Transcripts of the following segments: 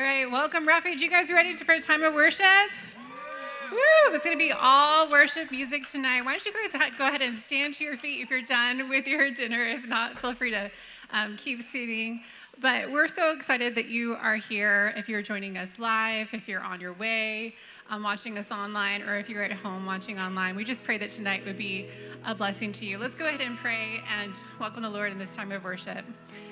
All right, welcome, Refuge. You guys ready to for a time of worship? Woo! It's going to be all worship music tonight. Why don't you guys go ahead and stand to your feet if you're done with your dinner? If not, feel free to um, keep seating. But we're so excited that you are here. If you're joining us live, if you're on your way, um, watching us online, or if you're at home watching online, we just pray that tonight would be a blessing to you. Let's go ahead and pray and welcome the Lord in this time of worship.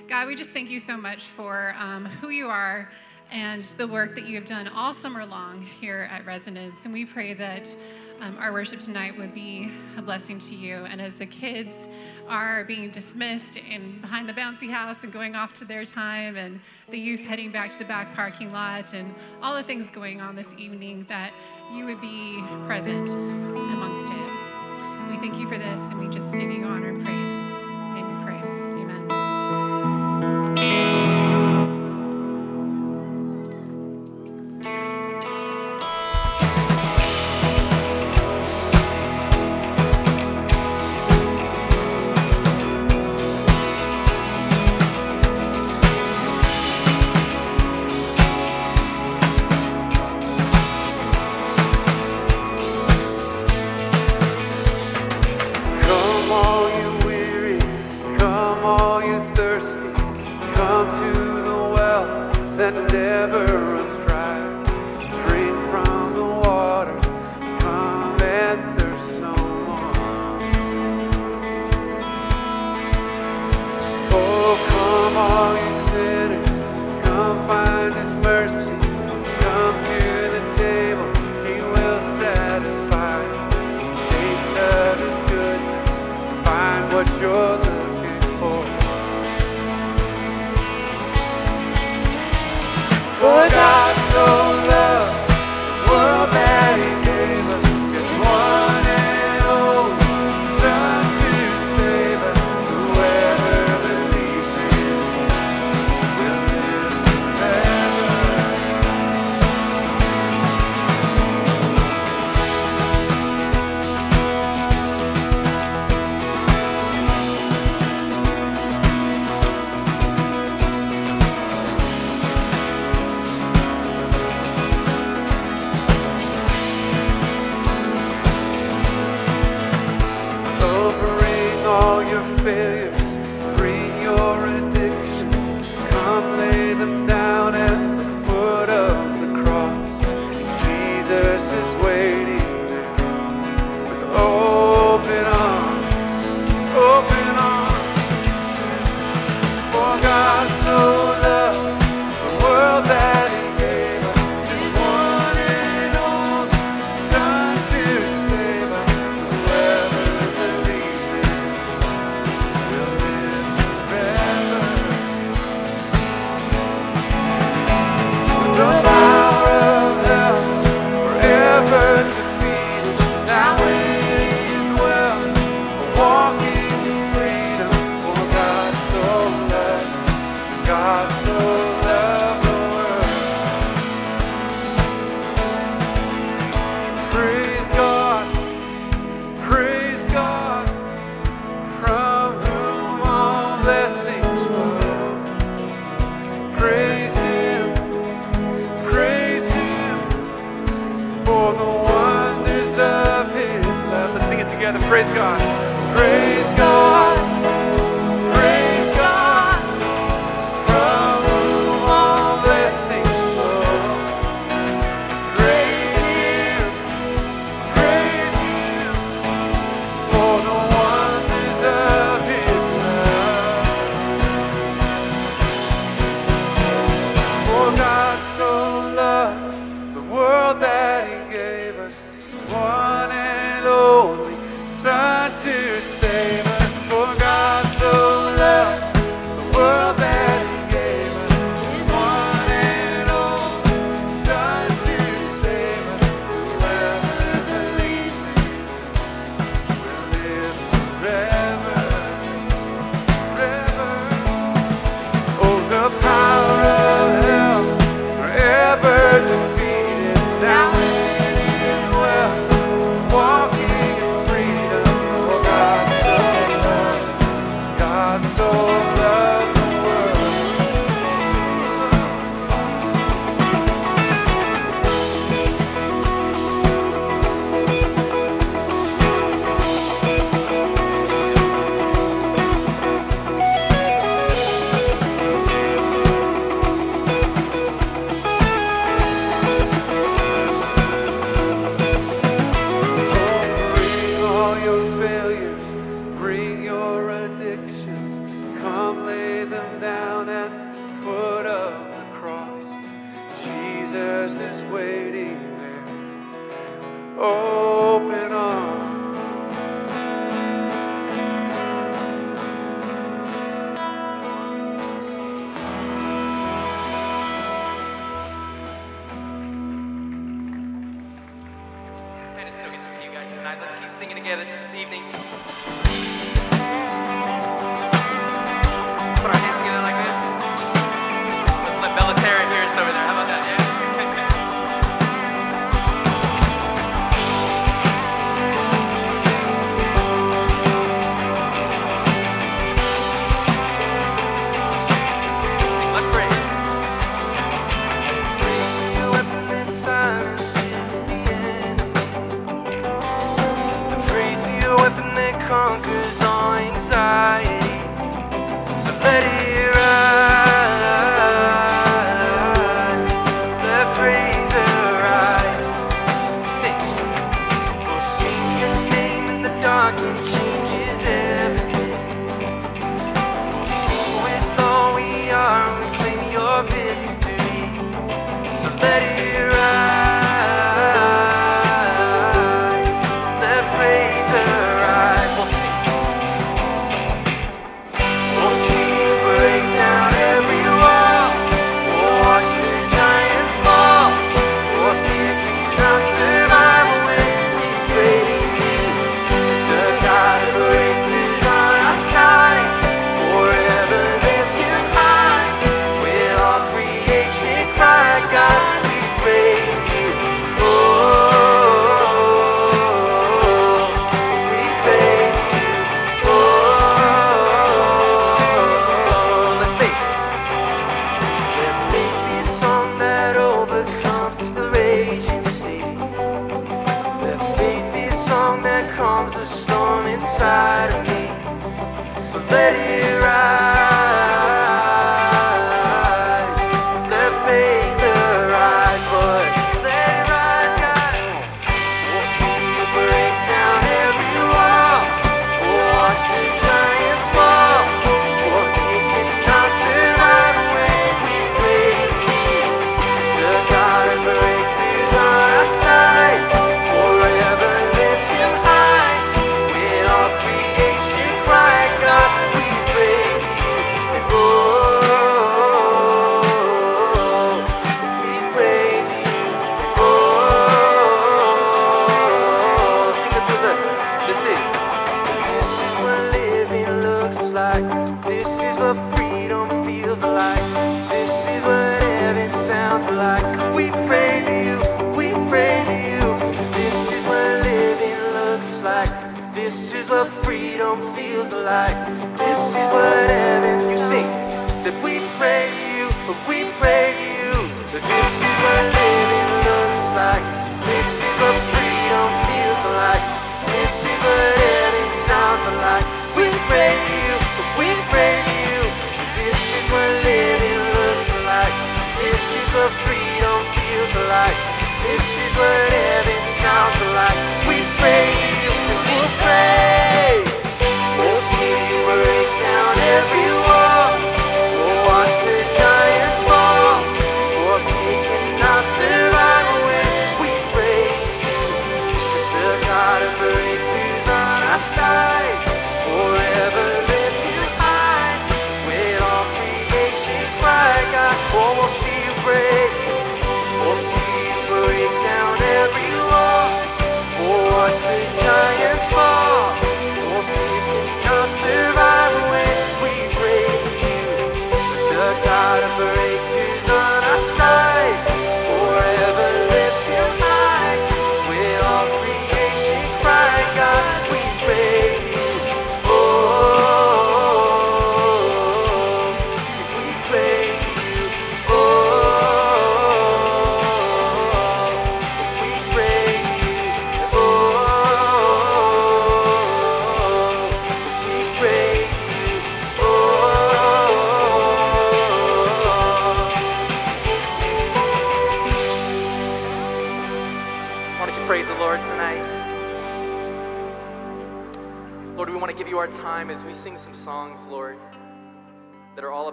God, we just thank you so much for um, who you are and the work that you have done all summer long here at Resonance. And we pray that um, our worship tonight would be a blessing to you. And as the kids are being dismissed and behind the bouncy house and going off to their time, and the youth heading back to the back parking lot, and all the things going on this evening, that you would be present amongst it. We thank you for this, and we just give you honor and praise.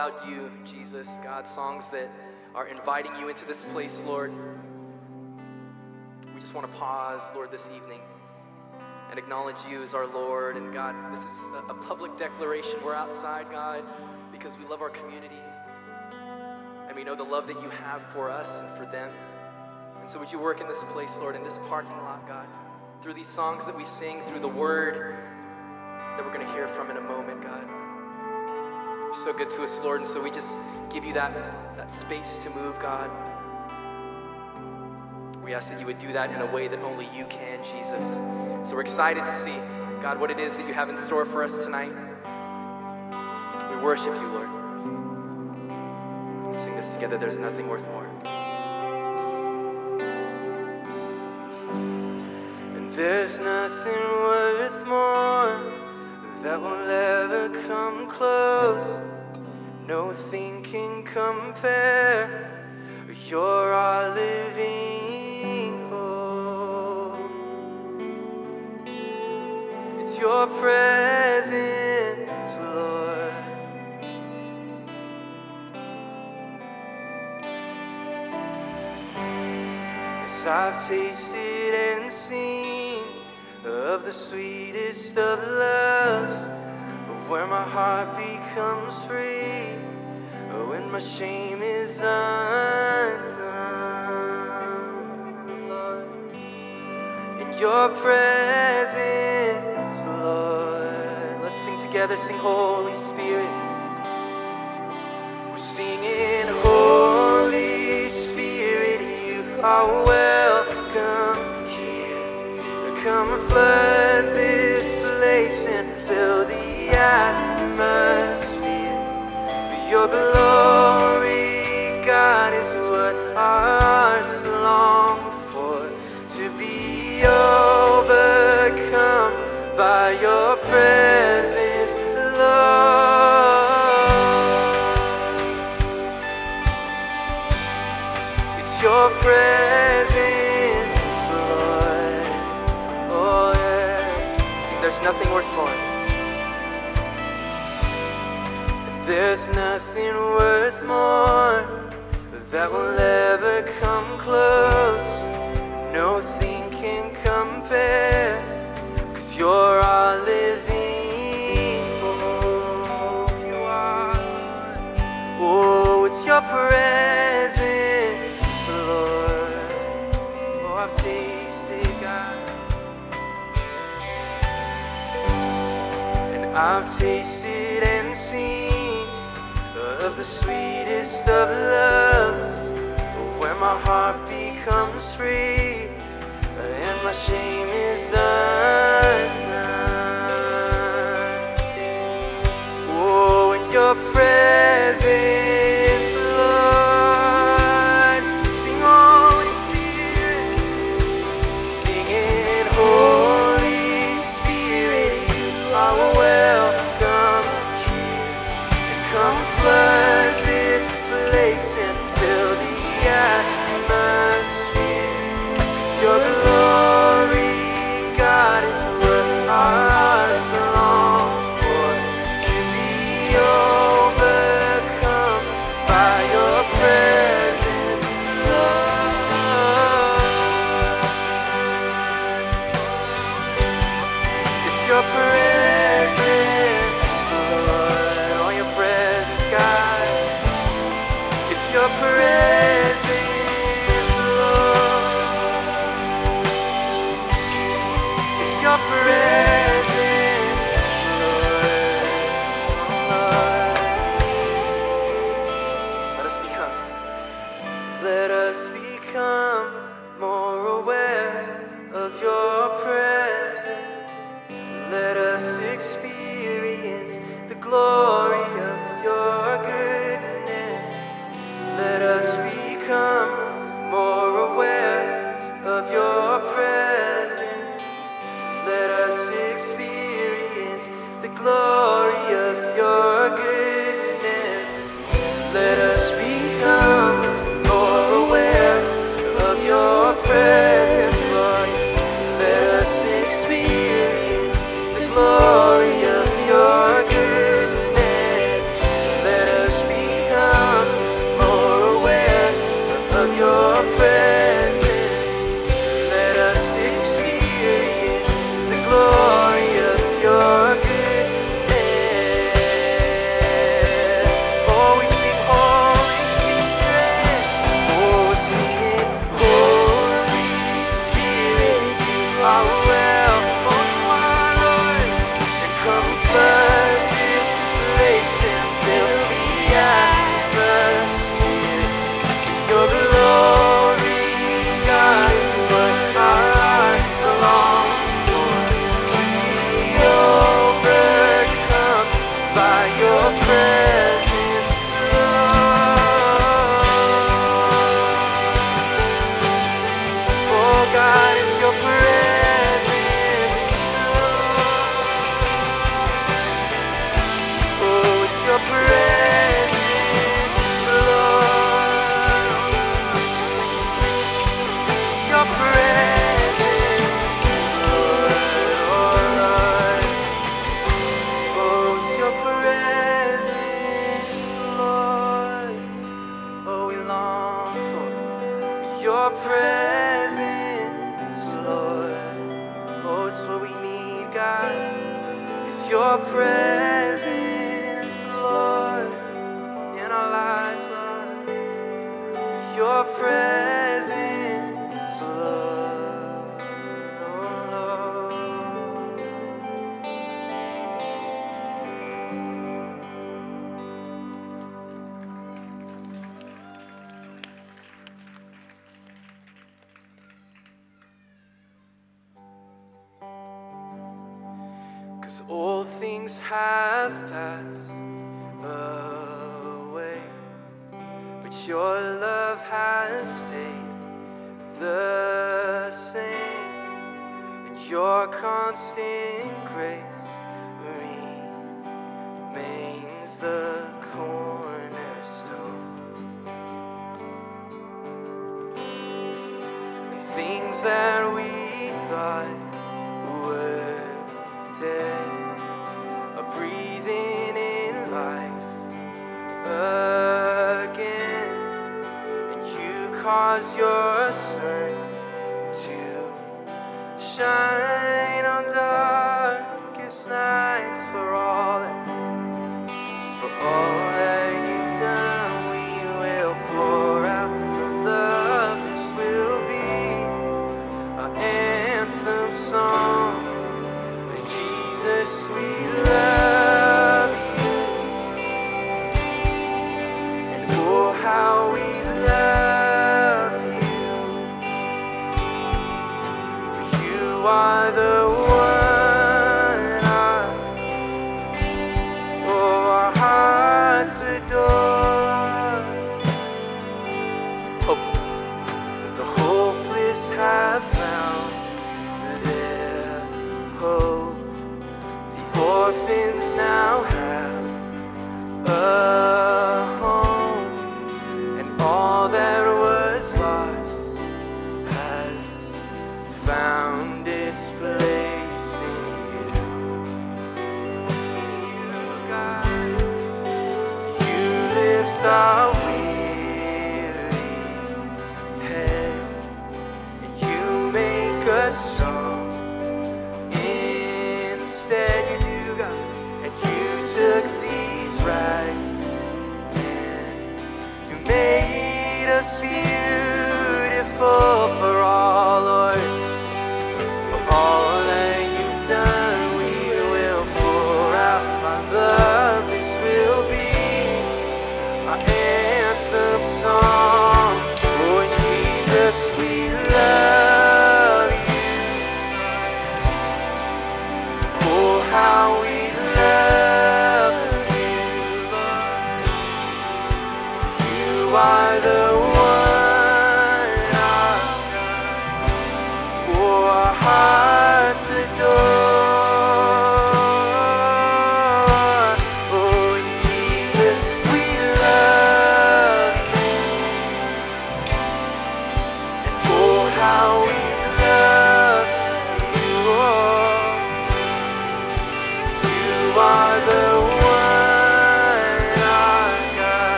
About you, Jesus, God, songs that are inviting you into this place, Lord. We just want to pause, Lord, this evening and acknowledge you as our Lord. And God, this is a public declaration. We're outside, God, because we love our community. And we know the love that you have for us and for them. And so, would you work in this place, Lord, in this parking lot, God, through these songs that we sing, through the word that we're going to hear from in a moment, God. You're so good to us, Lord. And so, we just give you that, that space to move, God. We ask that you would do that in a way that only you can, Jesus. So we're excited to see, God, what it is that you have in store for us tonight. We worship you, Lord. Let's sing this together. There's nothing worth more. And there's nothing worth more that will ever come close. Nothing can compare. You're our living hope. It's your presence, Lord. Yes, I've tasted and seen of the sweetest of loves, of where my heart becomes free, oh, when my shame is undone, Lord. In your presence, Lord. Let's sing together, sing Holy Spirit. We're singing, Holy Spirit, you are here. Come and flood this place and fill the atmosphere. For your glory, God, is what our hearts long for. To be overcome by your presence, Lord. It's your presence, nothing worth more. There's nothing worth more that will ever come close. No Nothing can compare. Cause you're our living oh, hope. Are, Oh, it's your presence, I've tasted and seen of the sweetest of loves, where my heart becomes free and my shame is undone. Oh, in your presence,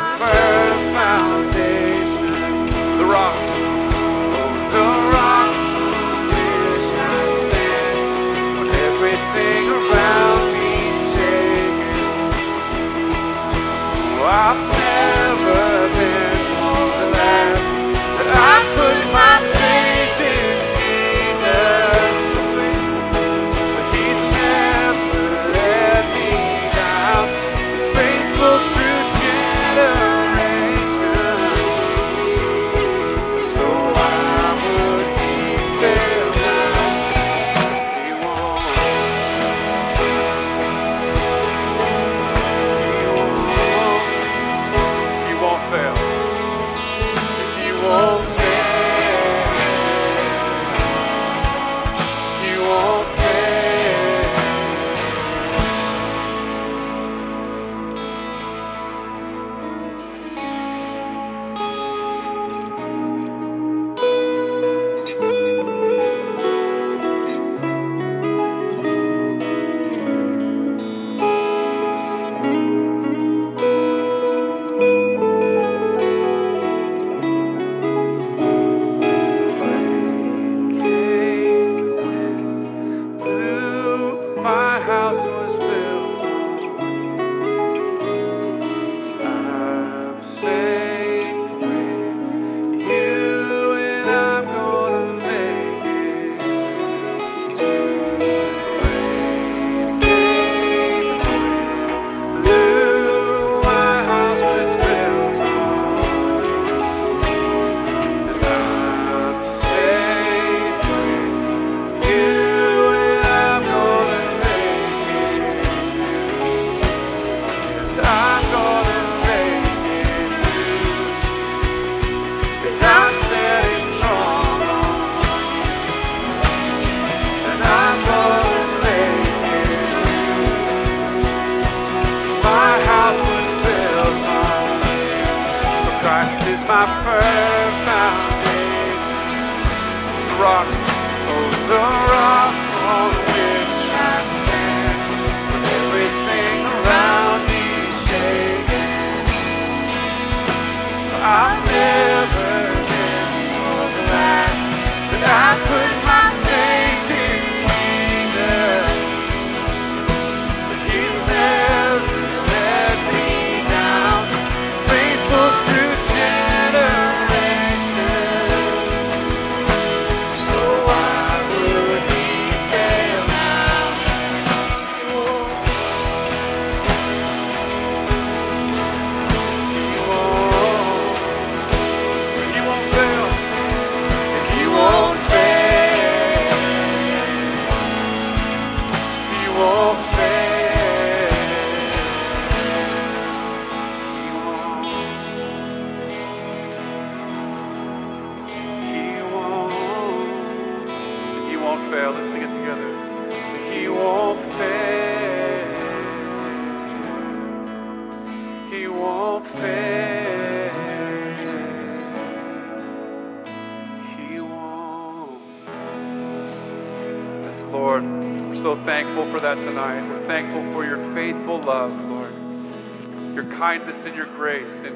my firm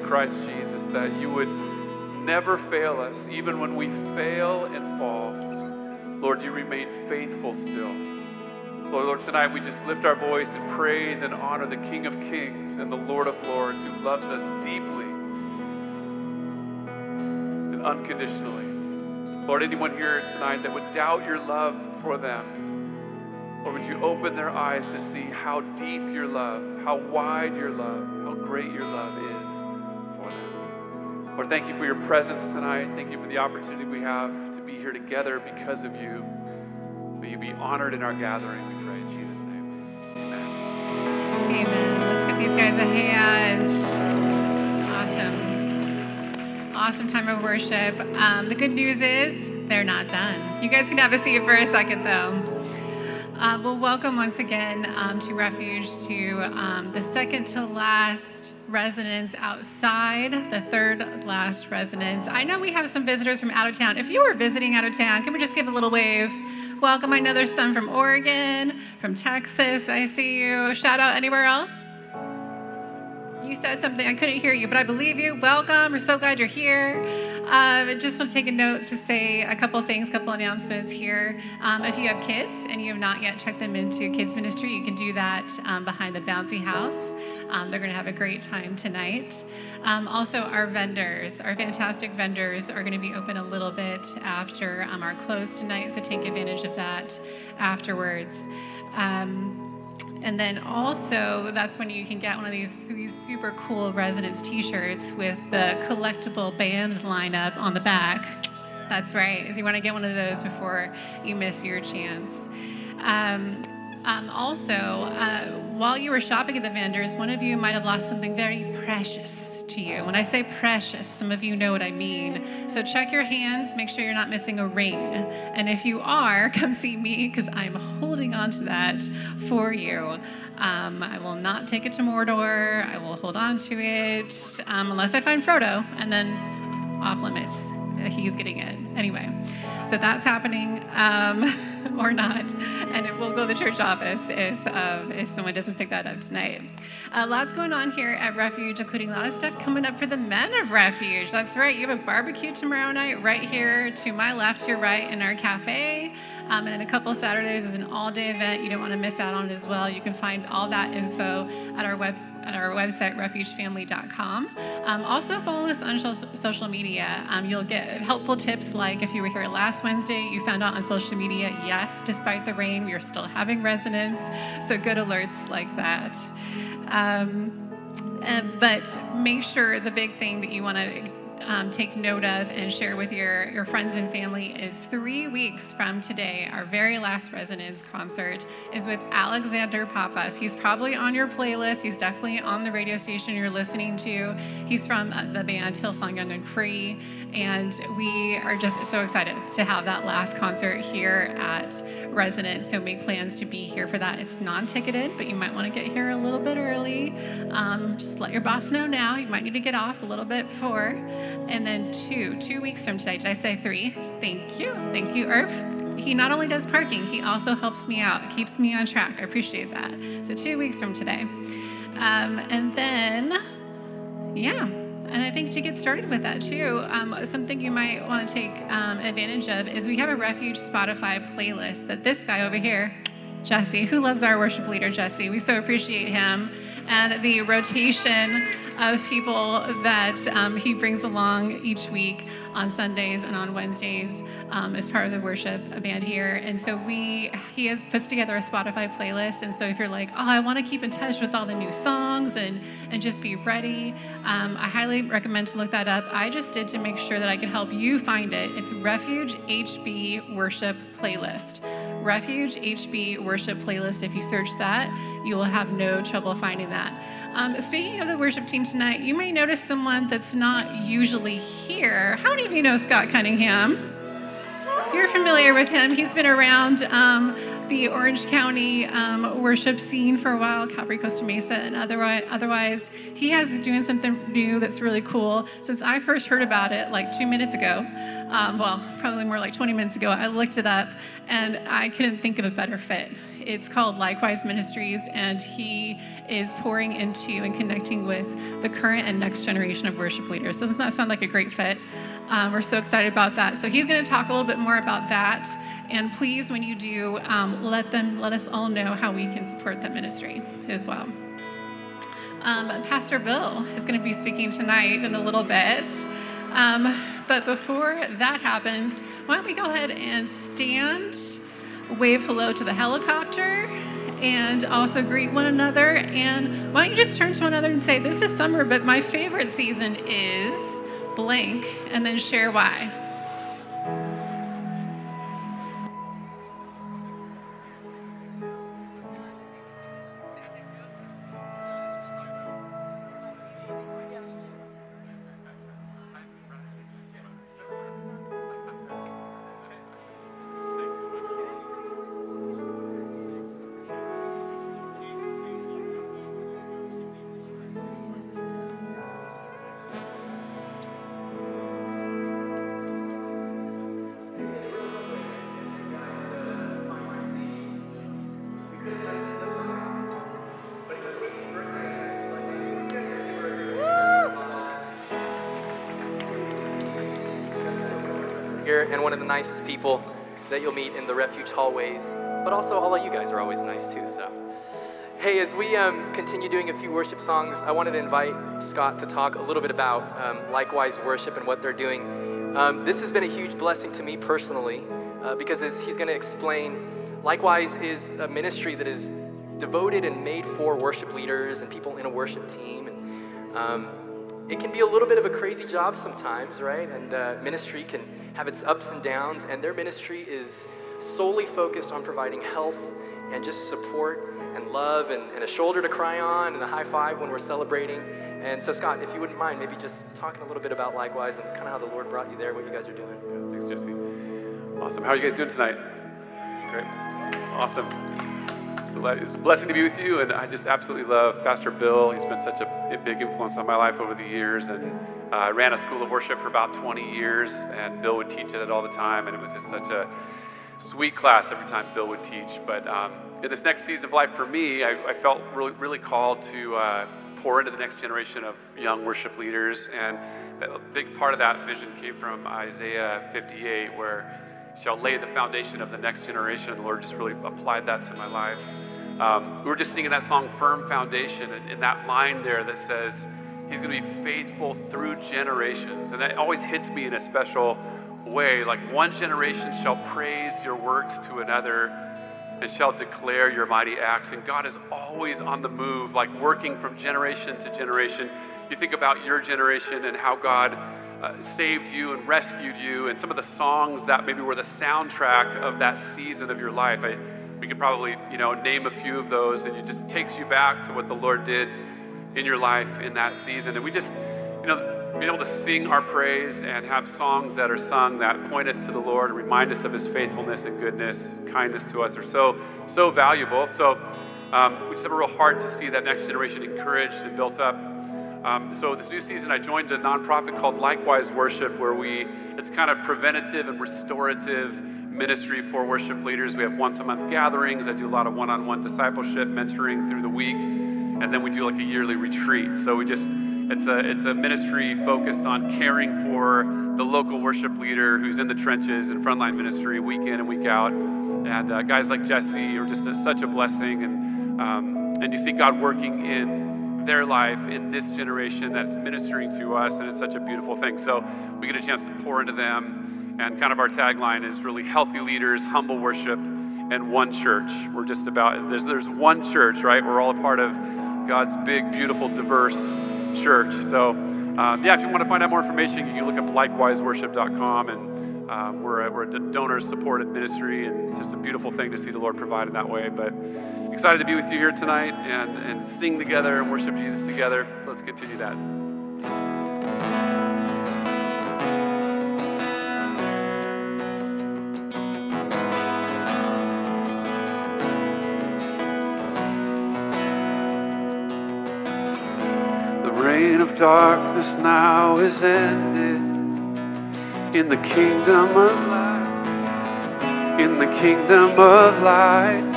Christ Jesus, that you would never fail us, even when we fail and fall. Lord, you remain faithful still. So, Lord, tonight we just lift our voice and praise and honor the King of Kings and the Lord of Lords who loves us deeply and unconditionally. Lord, anyone here tonight that would doubt your love for them, Lord, would you open their eyes to see how deep your love, how wide your love, how great your love is. Lord, thank you for your presence tonight. Thank you for the opportunity we have to be here together because of you. May you be honored in our gathering, we pray in Jesus' name. Amen. Amen. Let's give these guys a hand. Awesome. Awesome time of worship. Um, the good news is they're not done. You guys can have a seat for a second, though. Uh, well, welcome once again um, to Refuge, to um, the second to last residence outside, the third last Resonance. I know we have some visitors from out of town. If you are visiting out of town, can we just give a little wave? Welcome. I know there's some from Oregon, from Texas. I see you. Shout out anywhere else? You said something, I couldn't hear you, but I believe you. Welcome. We're so glad you're here. Um, just want to take a note to say a couple things, a couple announcements here. Um, if you have kids and you have not yet checked them into kids ministry, you can do that um, behind the bouncy house. Um, they're going to have a great time tonight. Um, also, our vendors, our fantastic vendors, are going to be open a little bit after um, our close tonight, so take advantage of that afterwards. Um, and then also, that's when you can get one of these, these super cool Resonance t-shirts with the collectible band lineup on the back. That's right. If you want to get one of those before you miss your chance. Um, um, also, uh, while you were shopping at the vendors, one of you might have lost something very precious to you. When I say precious, some of you know what I mean. So check your hands, make sure you're not missing a ring. And if you are, come see me because I'm holding on to that for you. Um, I will not take it to Mordor. I will hold on to it um, unless I find Frodo, and then off limits. He's getting it anyway. So that's happening, um, or not, and it will go to the church office if um, if someone doesn't pick that up tonight. Uh, lots going on here at Refuge, including a lot of stuff coming up for the men of Refuge. That's right, you have a barbecue tomorrow night right here to my left, your right, in our cafe. Um, and in a couple Saturdays is an all-day event. You don't want to miss out on it as well. You can find all that info at our web at our website, refugefamily.com. Um, also, follow us on social, media. Um, you'll get helpful tips like if you were here last Wednesday, you found out on social media, yes, despite the rain, we are still having resonance. So, good alerts like that. Um, and- but make sure the big thing that you want to um, take note of and share with your, your friends and family is three weeks from today, our very last resonance concert is with Alexander Pappas. He's probably on your playlist. He's definitely on the radio station you're listening to. He's from uh, the band Hillsong Young and Free. And we are just so excited to have that last concert here at Resonance. So make plans to be here for that. It's non ticketed, but you might want to get here a little bit early. Um, just let your boss know now. You might need to get off a little bit before. And then two, two weeks from today. Did I say three? Thank you. Thank you, Irv. He not only does parking, he also helps me out, keeps me on track. I appreciate that. So two weeks from today. Um, and then, yeah, and I think to get started with that too, um, something you might want to take um, advantage of is we have a Refuge Spotify playlist that this guy over here, Jesse, who loves our worship leader, Jesse, we so appreciate him, and the rotation of people that um, he brings along each week on Sundays and on Wednesdays um, as part of the worship band here. And so we, he has put together a Spotify playlist. And so if you're like, oh, I want to keep in touch with all the new songs and and just be ready, um, I highly recommend to look that up. I just did to make sure that I could help you find it. It's Refuge HB Worship Playlist. Refuge HB Worship Playlist. If you search that, you will have no trouble finding that. Um, speaking of the worship team tonight, you may notice someone that's not usually here. How many of you know Scott Cunningham? You're familiar with him. He's been around um, the Orange County um, worship scene for a while, Calvary Costa Mesa, and otherwise, otherwise, he has doing something new that's really cool. Since I first heard about it like two minutes ago, um, well, probably more like 20 minutes ago, I looked it up and I couldn't think of a better fit. It's called Likewise Ministries, and he is pouring into and connecting with the current and next generation of worship leaders. Doesn't that sound like a great fit? Um, we're so excited about that. So he's going to talk a little bit more about that. And please, when you do, um, let them let us all know how we can support that ministry as well. Um, Pastor Bill is going to be speaking tonight in a little bit. Um, but before that happens, why don't we go ahead and stand, wave hello to the helicopter, and also greet one another. And why don't you just turn to one another and say, This is summer, but my favorite season is blank, and then share why. That you'll meet in the refuge hallways. But also, all of you guys are always nice too. So, hey, as we um, continue doing a few worship songs, I wanted to invite Scott to talk a little bit about um, Likewise Worship and what they're doing. Um, this has been a huge blessing to me personally uh, because as he's going to explain, Likewise is a ministry that is devoted and made for worship leaders and people in a worship team. And, um, it can be a little bit of a crazy job sometimes, right? And uh, ministry can have its ups and downs, and their ministry is solely focused on providing health and just support and love and, and a shoulder to cry on and a high five when we're celebrating. And so, Scott, if you wouldn't mind, maybe just talking a little bit about Likewise and kind of how the Lord brought you there, what you guys are doing. Yeah, thanks, Jesse. Awesome. How are you guys doing tonight? Great. Awesome. So it's a blessing to be with you, and I just absolutely love Pastor Bill. He's been such a, a big influence on my life over the years, and uh, I ran a school of worship for about 20 years, and Bill would teach it all the time, and it was just such a sweet class every time Bill would teach. But um, in this next season of life for me, I, I felt really, really called to uh, pour into the next generation of young worship leaders, and a big part of that vision came from Isaiah 58, where shall lay the foundation of the next generation. And the Lord just really applied that to my life. Um, we were just singing that song, Firm Foundation, and, and that line there that says, He's going to be faithful through generations. And that always hits me in a special way. Like one generation shall praise your works to another and shall declare your mighty acts. And God is always on the move, like working from generation to generation. You think about your generation and how God uh, saved you and rescued you, and some of the songs that maybe were the soundtrack of that season of your life. I, we could probably, you know, name a few of those, and it just takes you back to what the Lord did in your life in that season. And we just, you know, being able to sing our praise and have songs that are sung that point us to the Lord and remind us of His faithfulness and goodness, kindness to us are so, so valuable. So um, we just have a real heart to see that next generation encouraged and built up. Um, so this new season, I joined a nonprofit called Likewise Worship, where we it's kind of preventative and restorative ministry for worship leaders. We have once a month gatherings. I do a lot of one-on-one discipleship, mentoring through the week, and then we do like a yearly retreat. So we just it's a it's a ministry focused on caring for the local worship leader who's in the trenches and frontline ministry week in and week out. And uh, guys like Jesse are just a, such a blessing, and um, and you see God working in their life in this generation that's ministering to us, and it's such a beautiful thing. So we get a chance to pour into them, and kind of our tagline is really healthy leaders, humble worship, and one church. We're just about there's there's one church, right? We're all a part of God's big, beautiful, diverse church. So um, yeah, if you want to find out more information, you can look up likewiseworship.com and. Um, we're, a, we're a donor supported ministry, and it's just a beautiful thing to see the Lord provide in that way. But excited to be with you here tonight and, and sing together and worship Jesus together. Let's continue that. Darkness now is ended in the kingdom of light, in the kingdom of light.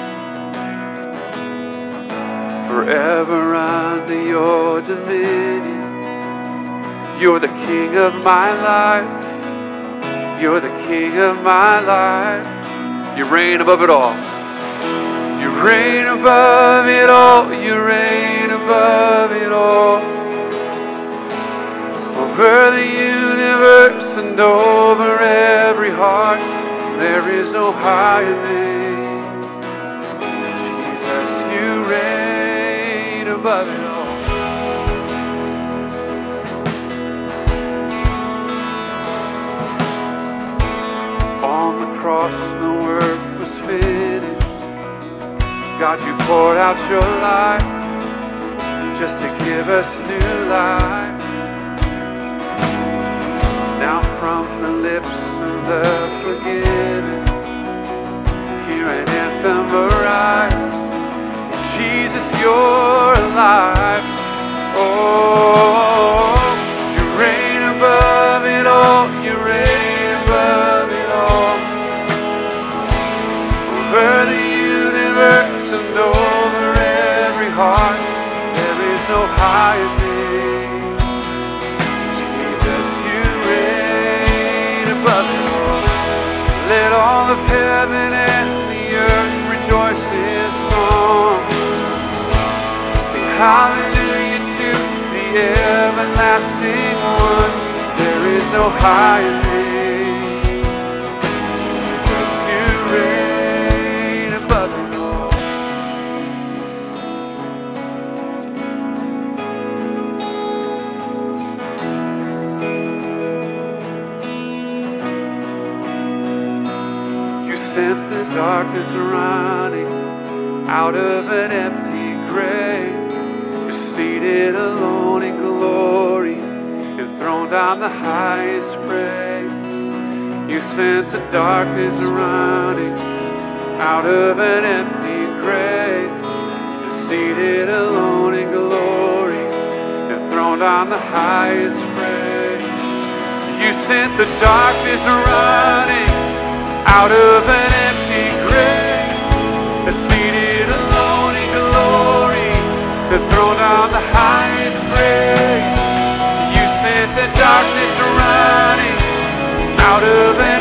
Forever under your dominion, you're the king of my life. You're the king of my life. You reign above it all. You reign above it all. You reign above it all over the universe and over every heart. There is no higher name. Jesus, you reign above it all. On the cross, the work was finished. God, you poured out your life just to give us new life. Now from the lips of the forgiven, hear an anthem arise. Jesus, you're alive. Oh, everlasting one. There is no higher name. Jesus, you reign above it all. You sent the darkness running out of an empty grave. Seated alone in glory, enthroned on the highest praise. You sent the darkness running out of an empty grave. You're seated alone in glory, enthroned on the highest praise. You sent the darkness running out of an empty enthroned on the highest praise. You sent the darkness running out of an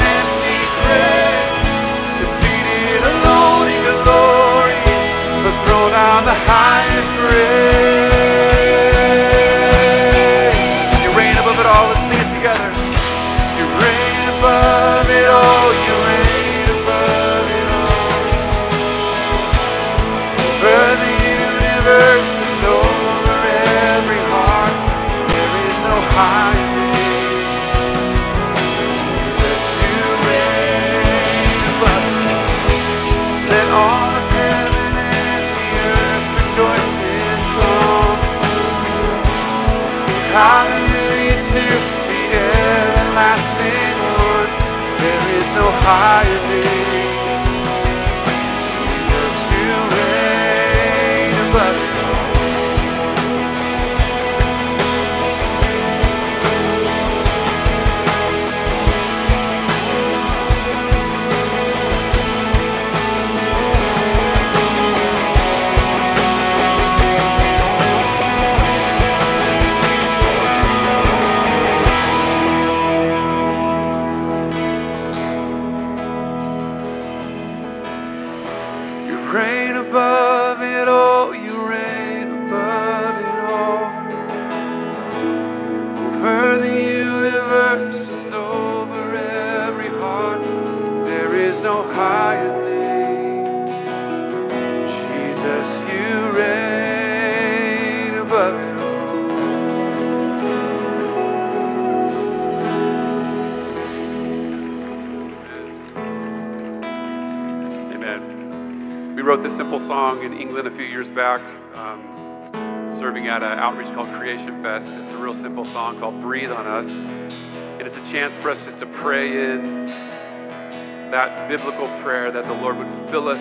song in England a few years back, um, serving at an outreach called Creation Fest. It's a real simple song called Breathe on Us. And it's a chance for us just to pray in that biblical prayer that the Lord would fill us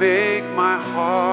make my heart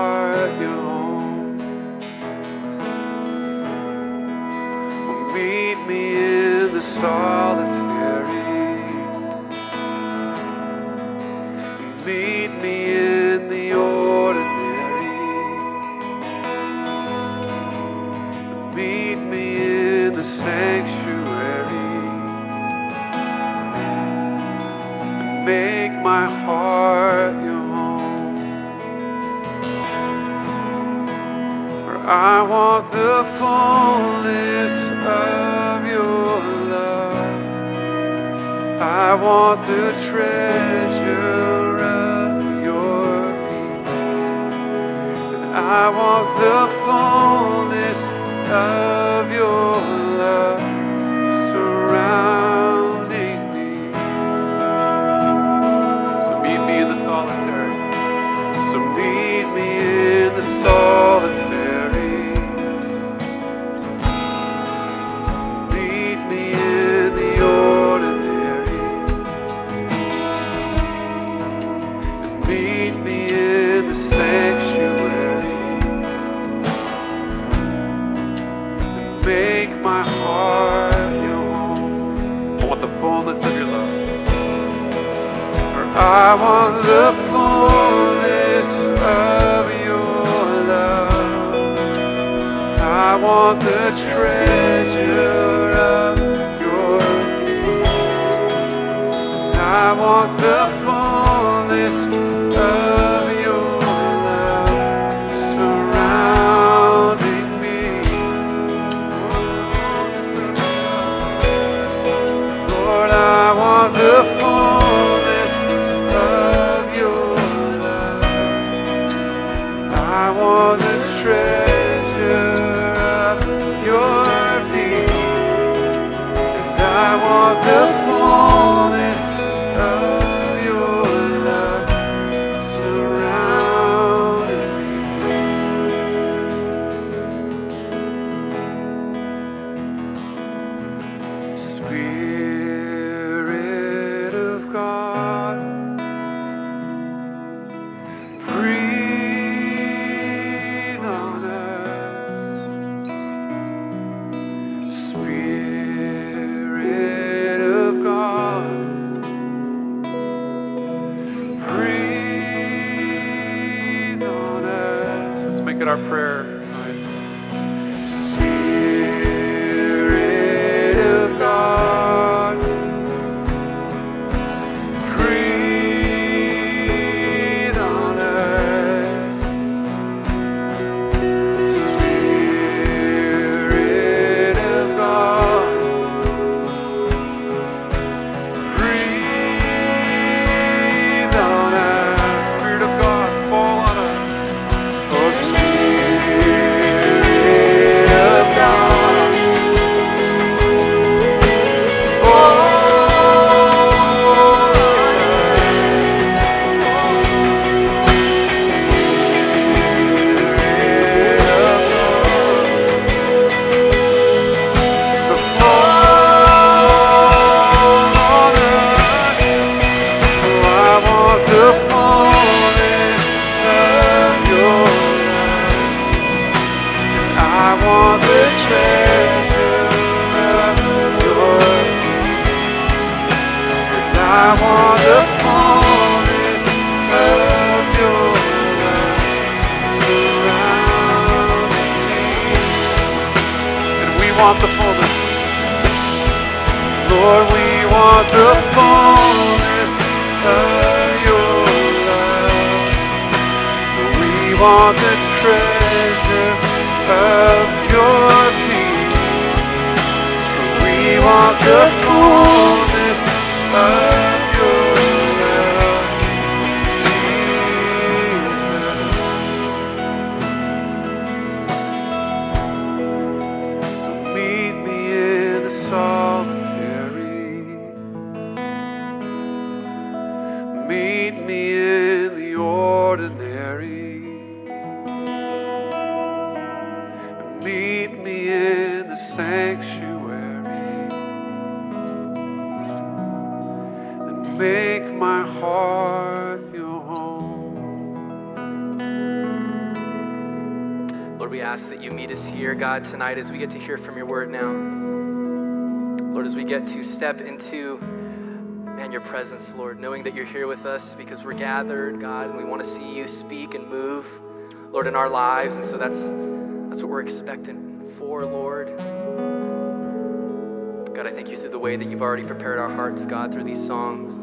presence, Lord, knowing that you're here with us because we're gathered, God, and we want to see you speak and move, Lord, in our lives. And so that's, that's what we're expecting for, Lord. God, I thank you through the way that you've already prepared our hearts, God, through these songs.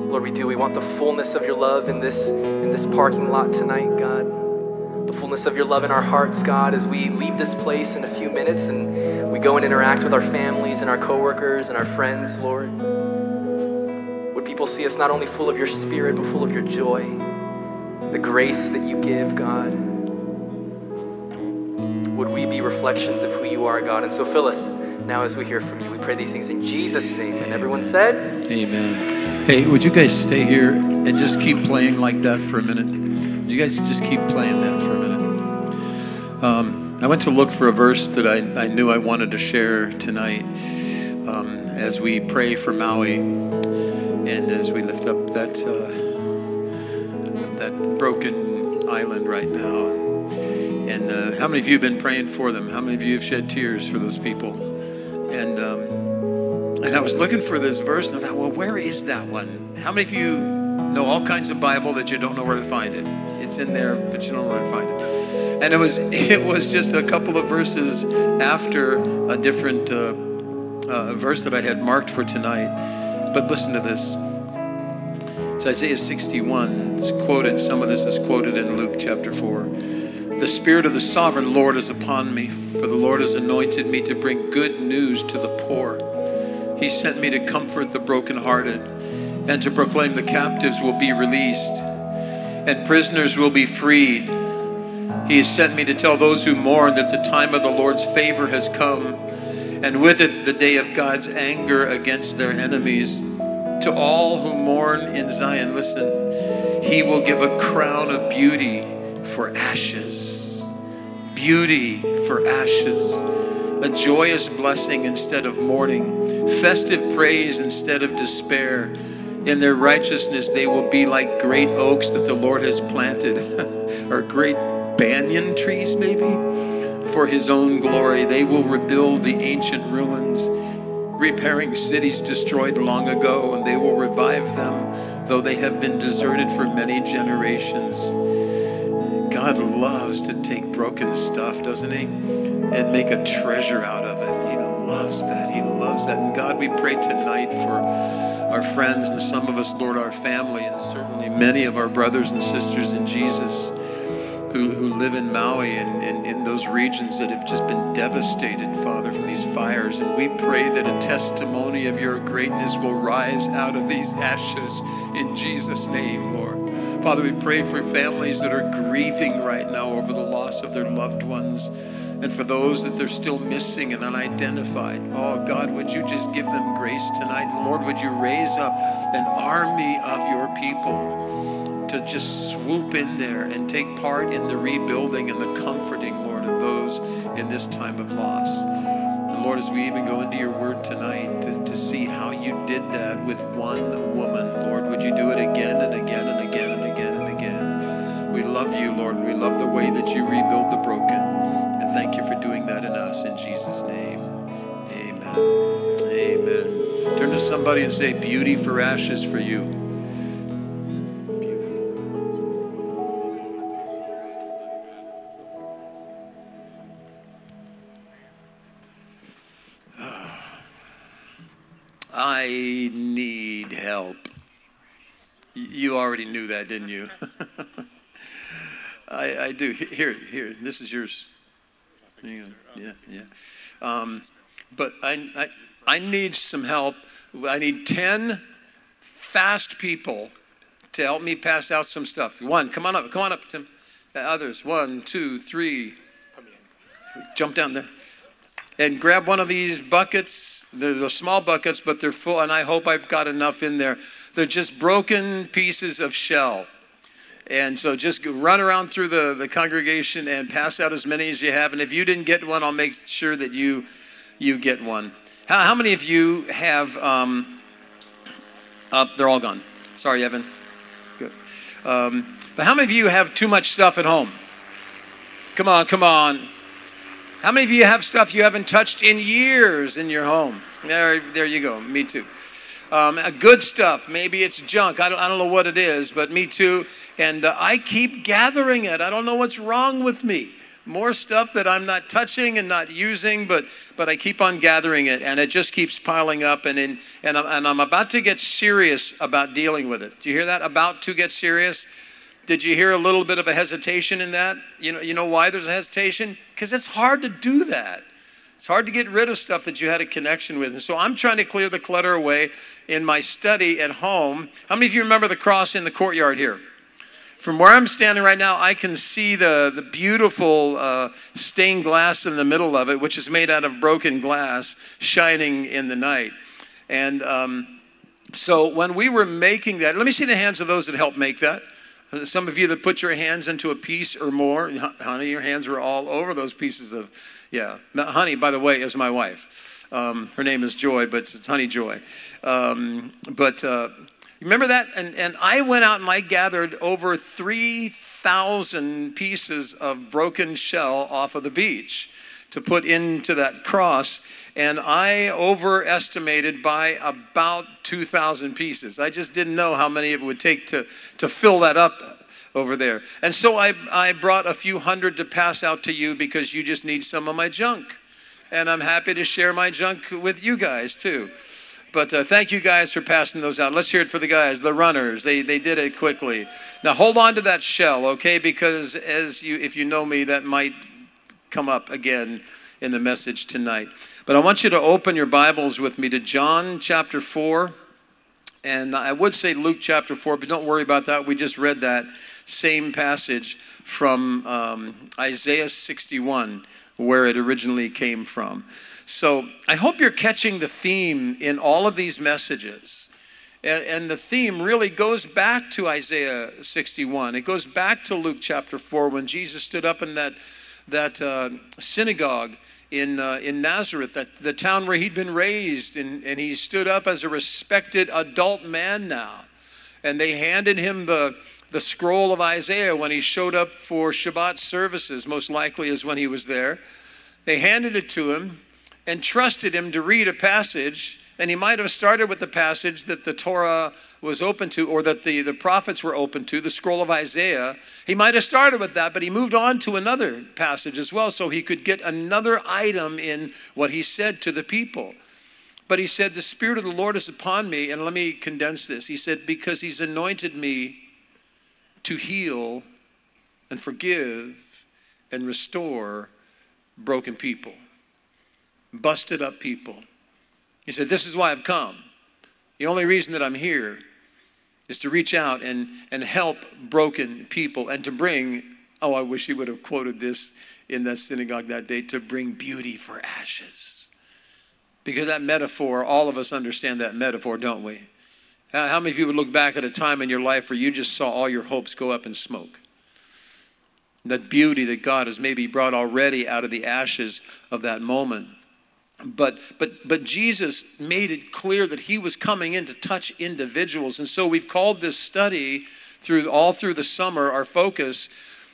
Lord, we do. We want the fullness of your love in this in this parking lot tonight, God. The fullness of your love in our hearts, God, as we leave this place in a few minutes and we go and interact with our families and our coworkers and our friends, Lord. Would people see us not only full of your spirit, but full of your joy, the grace that you give, God. Would we be reflections of who you are, God? And so fill us now as we hear from you. We pray these things in Jesus' name. And everyone said, Amen. Hey, would you guys stay here and just keep playing like that for a minute? You guys just keep playing that for a minute. Um, I went to look for a verse that I, I knew I wanted to share tonight um, as we pray for Maui and as we lift up that uh, that broken island right now. And uh, how many of you have been praying for them? How many of you have shed tears for those people? And um, and I was looking for this verse, and I thought, well, where is that one? How many of you know all kinds of Bible that you don't know where to find it? It's in there, but you don't know where to find it. And it was it was just a couple of verses after a different uh, uh, verse that I had marked for tonight. But listen to this. It's Isaiah 61. It's quoted. Some of this is quoted in Luke chapter 4. The Spirit of the sovereign Lord is upon me, for the Lord has anointed me to bring good news to the poor. He sent me to comfort the brokenhearted and to proclaim the captives will be released and prisoners will be freed. He has sent me to tell those who mourn that the time of the Lord's favor has come, and with it the day of God's anger against their enemies. To all who mourn in Zion, listen, he will give a crown of beauty for ashes. Beauty for ashes. A joyous blessing instead of mourning. Festive praise instead of despair. In their righteousness, they will be like great oaks that the Lord has planted, or great banyan trees, maybe, for his own glory. They will rebuild the ancient ruins, repairing cities destroyed long ago, and they will revive them, though they have been deserted for many generations. God loves to take broken stuff, doesn't He? And make a treasure out of it. He loves that. He loves that. And God, we pray tonight for our friends and some of us, Lord, our family, and certainly many of our brothers and sisters in Jesus who, who live in Maui and, and in those regions that have just been devastated, Father, from these fires. And we pray that a testimony of your greatness will rise out of these ashes in Jesus' name, Lord. Father, we pray for families that are grieving right now over the loss of their loved ones and for those that they're still missing and unidentified. Oh, God, would you just give them grace tonight? And Lord, would you raise up an army of your people to just swoop in there and take part in the rebuilding and the comforting, Lord, of those in this time of loss. And Lord, as we even go into your word tonight to, to see how you did that with one woman, Lord, would you do it again and again and again and again and again? We love you, Lord, and we love the way that you rebuild the broken. And thank you for doing that in us in Jesus' name. Amen. Amen. Turn to somebody and say, Beauty for ashes for you. I need help. You already knew that, didn't you? I, I do. Here, here, this is yours. Yeah, yeah. Um, but I, I, I need some help. I need 10 fast people to help me pass out some stuff. One, come on up, come on up, Tim. Others, one, two, three. Jump down there. And grab one of these buckets. They're, they're small buckets, but they're full, and I hope I've got enough in there. They're just broken pieces of shell. And so just run around through the, the congregation and pass out as many as you have. And if you didn't get one, I'll make sure that you, you get one. How, how many of you have, um, uh, they're all gone. Sorry, Evan. Good. Um, but how many of you have too much stuff at home? Come on, come on. How many of you have stuff you haven't touched in years in your home? There, there you go. Me too. Um, uh, good stuff. Maybe it's junk. I don't, I don't know what it is, but me too. And uh, I keep gathering it. I don't know what's wrong with me. More stuff that I'm not touching and not using, but but I keep on gathering it, and it just keeps piling up. And in, and I'm, and I'm about to get serious about dealing with it. Do you hear that? About to get serious. Did you hear a little bit of a hesitation in that? You know, you know why there's a hesitation? Because it's hard to do that. It's hard to get rid of stuff that you had a connection with. And so I'm trying to clear the clutter away in my study at home. How many of you remember the cross in the courtyard here? From where I'm standing right now, I can see the, the beautiful uh, stained glass in the middle of it, which is made out of broken glass, shining in the night. And um, so when we were making that, let me see the hands of those that helped make that. Some of you that put your hands into a piece or more, honey, your hands were all over those pieces of, yeah. Honey, by the way, is my wife. Um, her name is Joy, but it's Honey Joy. Um, but uh, remember that? And, and I went out and I gathered over 3,000 pieces of broken shell off of the beach to put into that cross. And I overestimated by about 2,000 pieces. I just didn't know how many it would take to, to fill that up over there. And so I, I brought a few hundred to pass out to you because you just need some of my junk. And I'm happy to share my junk with you guys too. But uh, thank you guys for passing those out. Let's hear it for the guys, the runners. They, they did it quickly. Now hold on to that shell, okay? Because as you, if you know me, that might come up again in the message tonight. But I want you to open your Bibles with me to John chapter 4. And I would say Luke chapter 4, but don't worry about that. We just read that same passage from um, Isaiah 61, where it originally came from. So I hope you're catching the theme in all of these messages. And, the theme really goes back to Isaiah 61. It goes back to Luke chapter 4 when Jesus stood up in that, that uh, synagogue in, uh, in Nazareth, that, the town where he'd been raised. And, and he stood up as a respected adult man now. And they handed him the, the scroll of Isaiah when he showed up for Shabbat services, most likely is when he was there. They handed it to him and trusted him to read a passage. And he might have started with the passage that the Torah was open to, or that the, the prophets were open to, the scroll of Isaiah. He might have started with that, but he moved on to another passage as well, so he could get another item in what he said to the people. But he said, The Spirit of the Lord is upon me. And let me condense this. He said, Because he's anointed me to heal and forgive and restore broken people, busted up people. He said, This is why I've come. The only reason that I'm here is to reach out and, and help broken people and to bring, oh, I wish he would have quoted this in that synagogue that day, to bring beauty for ashes. Because that metaphor, all of us understand that metaphor, don't we? How many of you would look back at a time in your life where you just saw all your hopes go up in smoke? That beauty that God has maybe brought already out of the ashes of that moment. But but but Jesus made it clear that he was coming in to touch individuals. And so we've called this study through all through the summer, our focus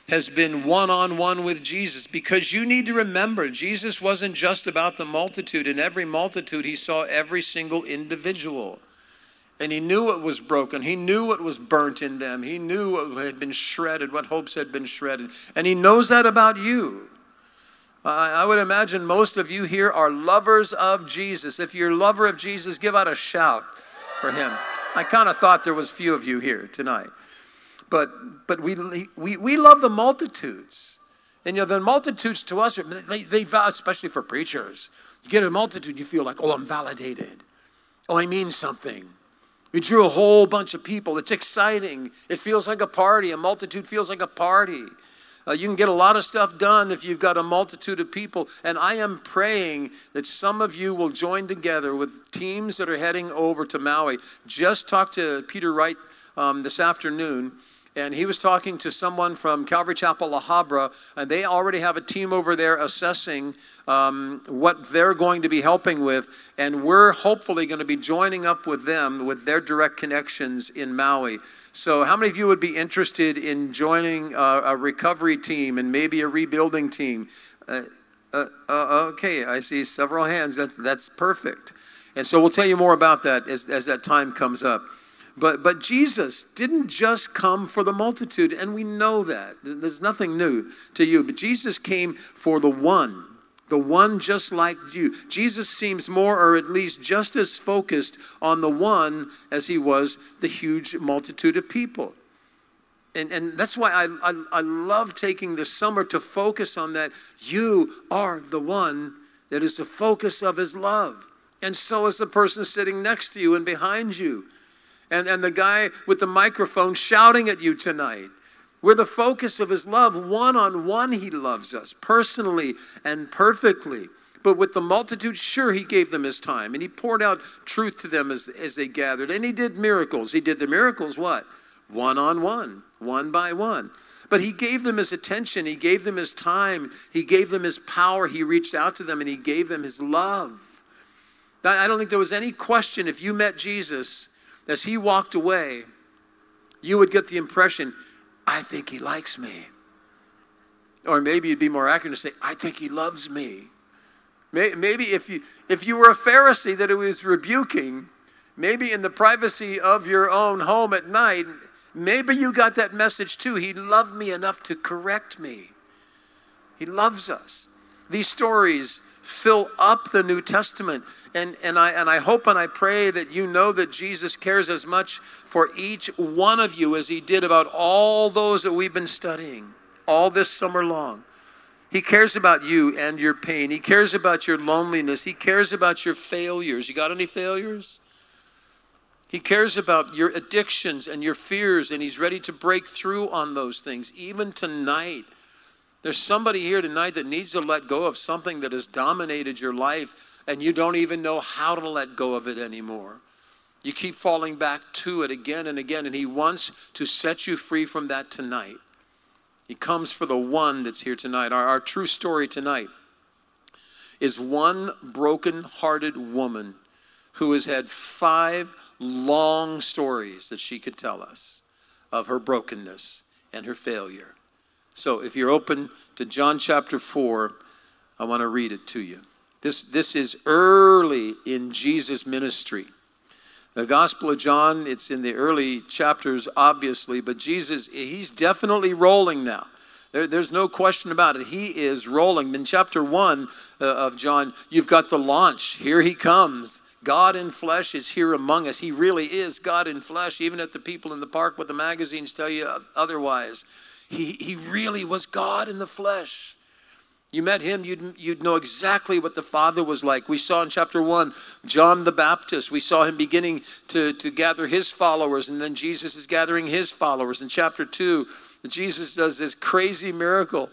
has been one on one with Jesus because you need to remember Jesus wasn't just about the multitude. In every multitude, he saw every single individual. And he knew what was broken. He knew what was burnt in them. He knew what had been shredded, what hopes had been shredded. And he knows that about you. I would imagine most of you here are lovers of Jesus. If you're a lover of Jesus, give out a shout for him. I kind of thought there was few of you here tonight. But, but we, we, we love the multitudes. And you know, the multitudes to us, they, they, especially for preachers, you get a multitude, you feel like, oh, I'm validated. Oh, I mean something. We drew a whole bunch of people. It's exciting. It feels like a party. A multitude feels like a party. Uh, you can get a lot of stuff done if you've got a multitude of people. And I am praying that some of you will join together with teams that are heading over to Maui. Just talked to Peter Wright um, this afternoon and he was talking to someone from Calvary Chapel La Habra, and they already have a team over there assessing um, what they're going to be helping with, and we're hopefully going to be joining up with them with their direct connections in Maui. So, how many of you would be interested in joining a, a recovery team and maybe a rebuilding team? Uh, uh, uh, okay, I see several hands. That's, that's perfect. And so, we'll tell you more about that as, as that time comes up. But, but Jesus didn't just come for the multitude, and we know that. There's nothing new to you. But Jesus came for the one, the one just like you. Jesus seems more, or at least just as focused on the one as he was the huge multitude of people. And, and that's why I, I, I love taking the summer to focus on that. You are the one that is the focus of his love. And so is the person sitting next to you and behind you and, and the guy with the microphone shouting at you tonight. We're the focus of his love. One on one, he loves us personally and perfectly. But with the multitude, sure, he gave them his time and he poured out truth to them as, as they gathered. And he did miracles. He did the miracles what? One on one, one by one. But he gave them his attention, he gave them his time, he gave them his power, he reached out to them, and he gave them his love. I don't think there was any question if you met Jesus as he walked away, you would get the impression, I think he likes me. Or maybe it'd be more accurate to say, I think he loves me. Maybe if you, if you were a Pharisee that it was rebuking, maybe in the privacy of your own home at night, maybe you got that message too. He loved me enough to correct me. He loves us. These stories fill up the New Testament. And, and, I, and I hope and I pray that you know that Jesus cares as much for each one of you as he did about all those that we've been studying all this summer long. He cares about you and your pain. He cares about your loneliness. He cares about your failures. You got any failures? He cares about your addictions and your fears, and He's ready to break through on those things, even tonight. There's somebody here tonight that needs to let go of something that has dominated your life and you don't even know how to let go of it anymore. You keep falling back to it again and again, and He wants to set you free from that tonight. He comes for the one that's here tonight. Our, our true story tonight is one broken hearted woman who has had five long stories that she could tell us of her brokenness and her failure. So if you're open to John chapter 4, I want to read it to you. This, this is early in Jesus' ministry. The Gospel of John, it's in the early chapters, obviously, but Jesus, he's definitely rolling now. There, there's no question about it. He is rolling. In chapter 1 uh, of John, you've got the launch. Here he comes. God in flesh is here among us. He really is God in flesh, even if the people in the park with the magazines tell you otherwise. He, he really was God in the flesh. You met him, you'd, you'd know exactly what the Father was like. We saw in chapter 1 John the Baptist. We saw him beginning to, to gather his followers, and then Jesus is gathering his followers. In chapter 2, Jesus does this crazy miracle,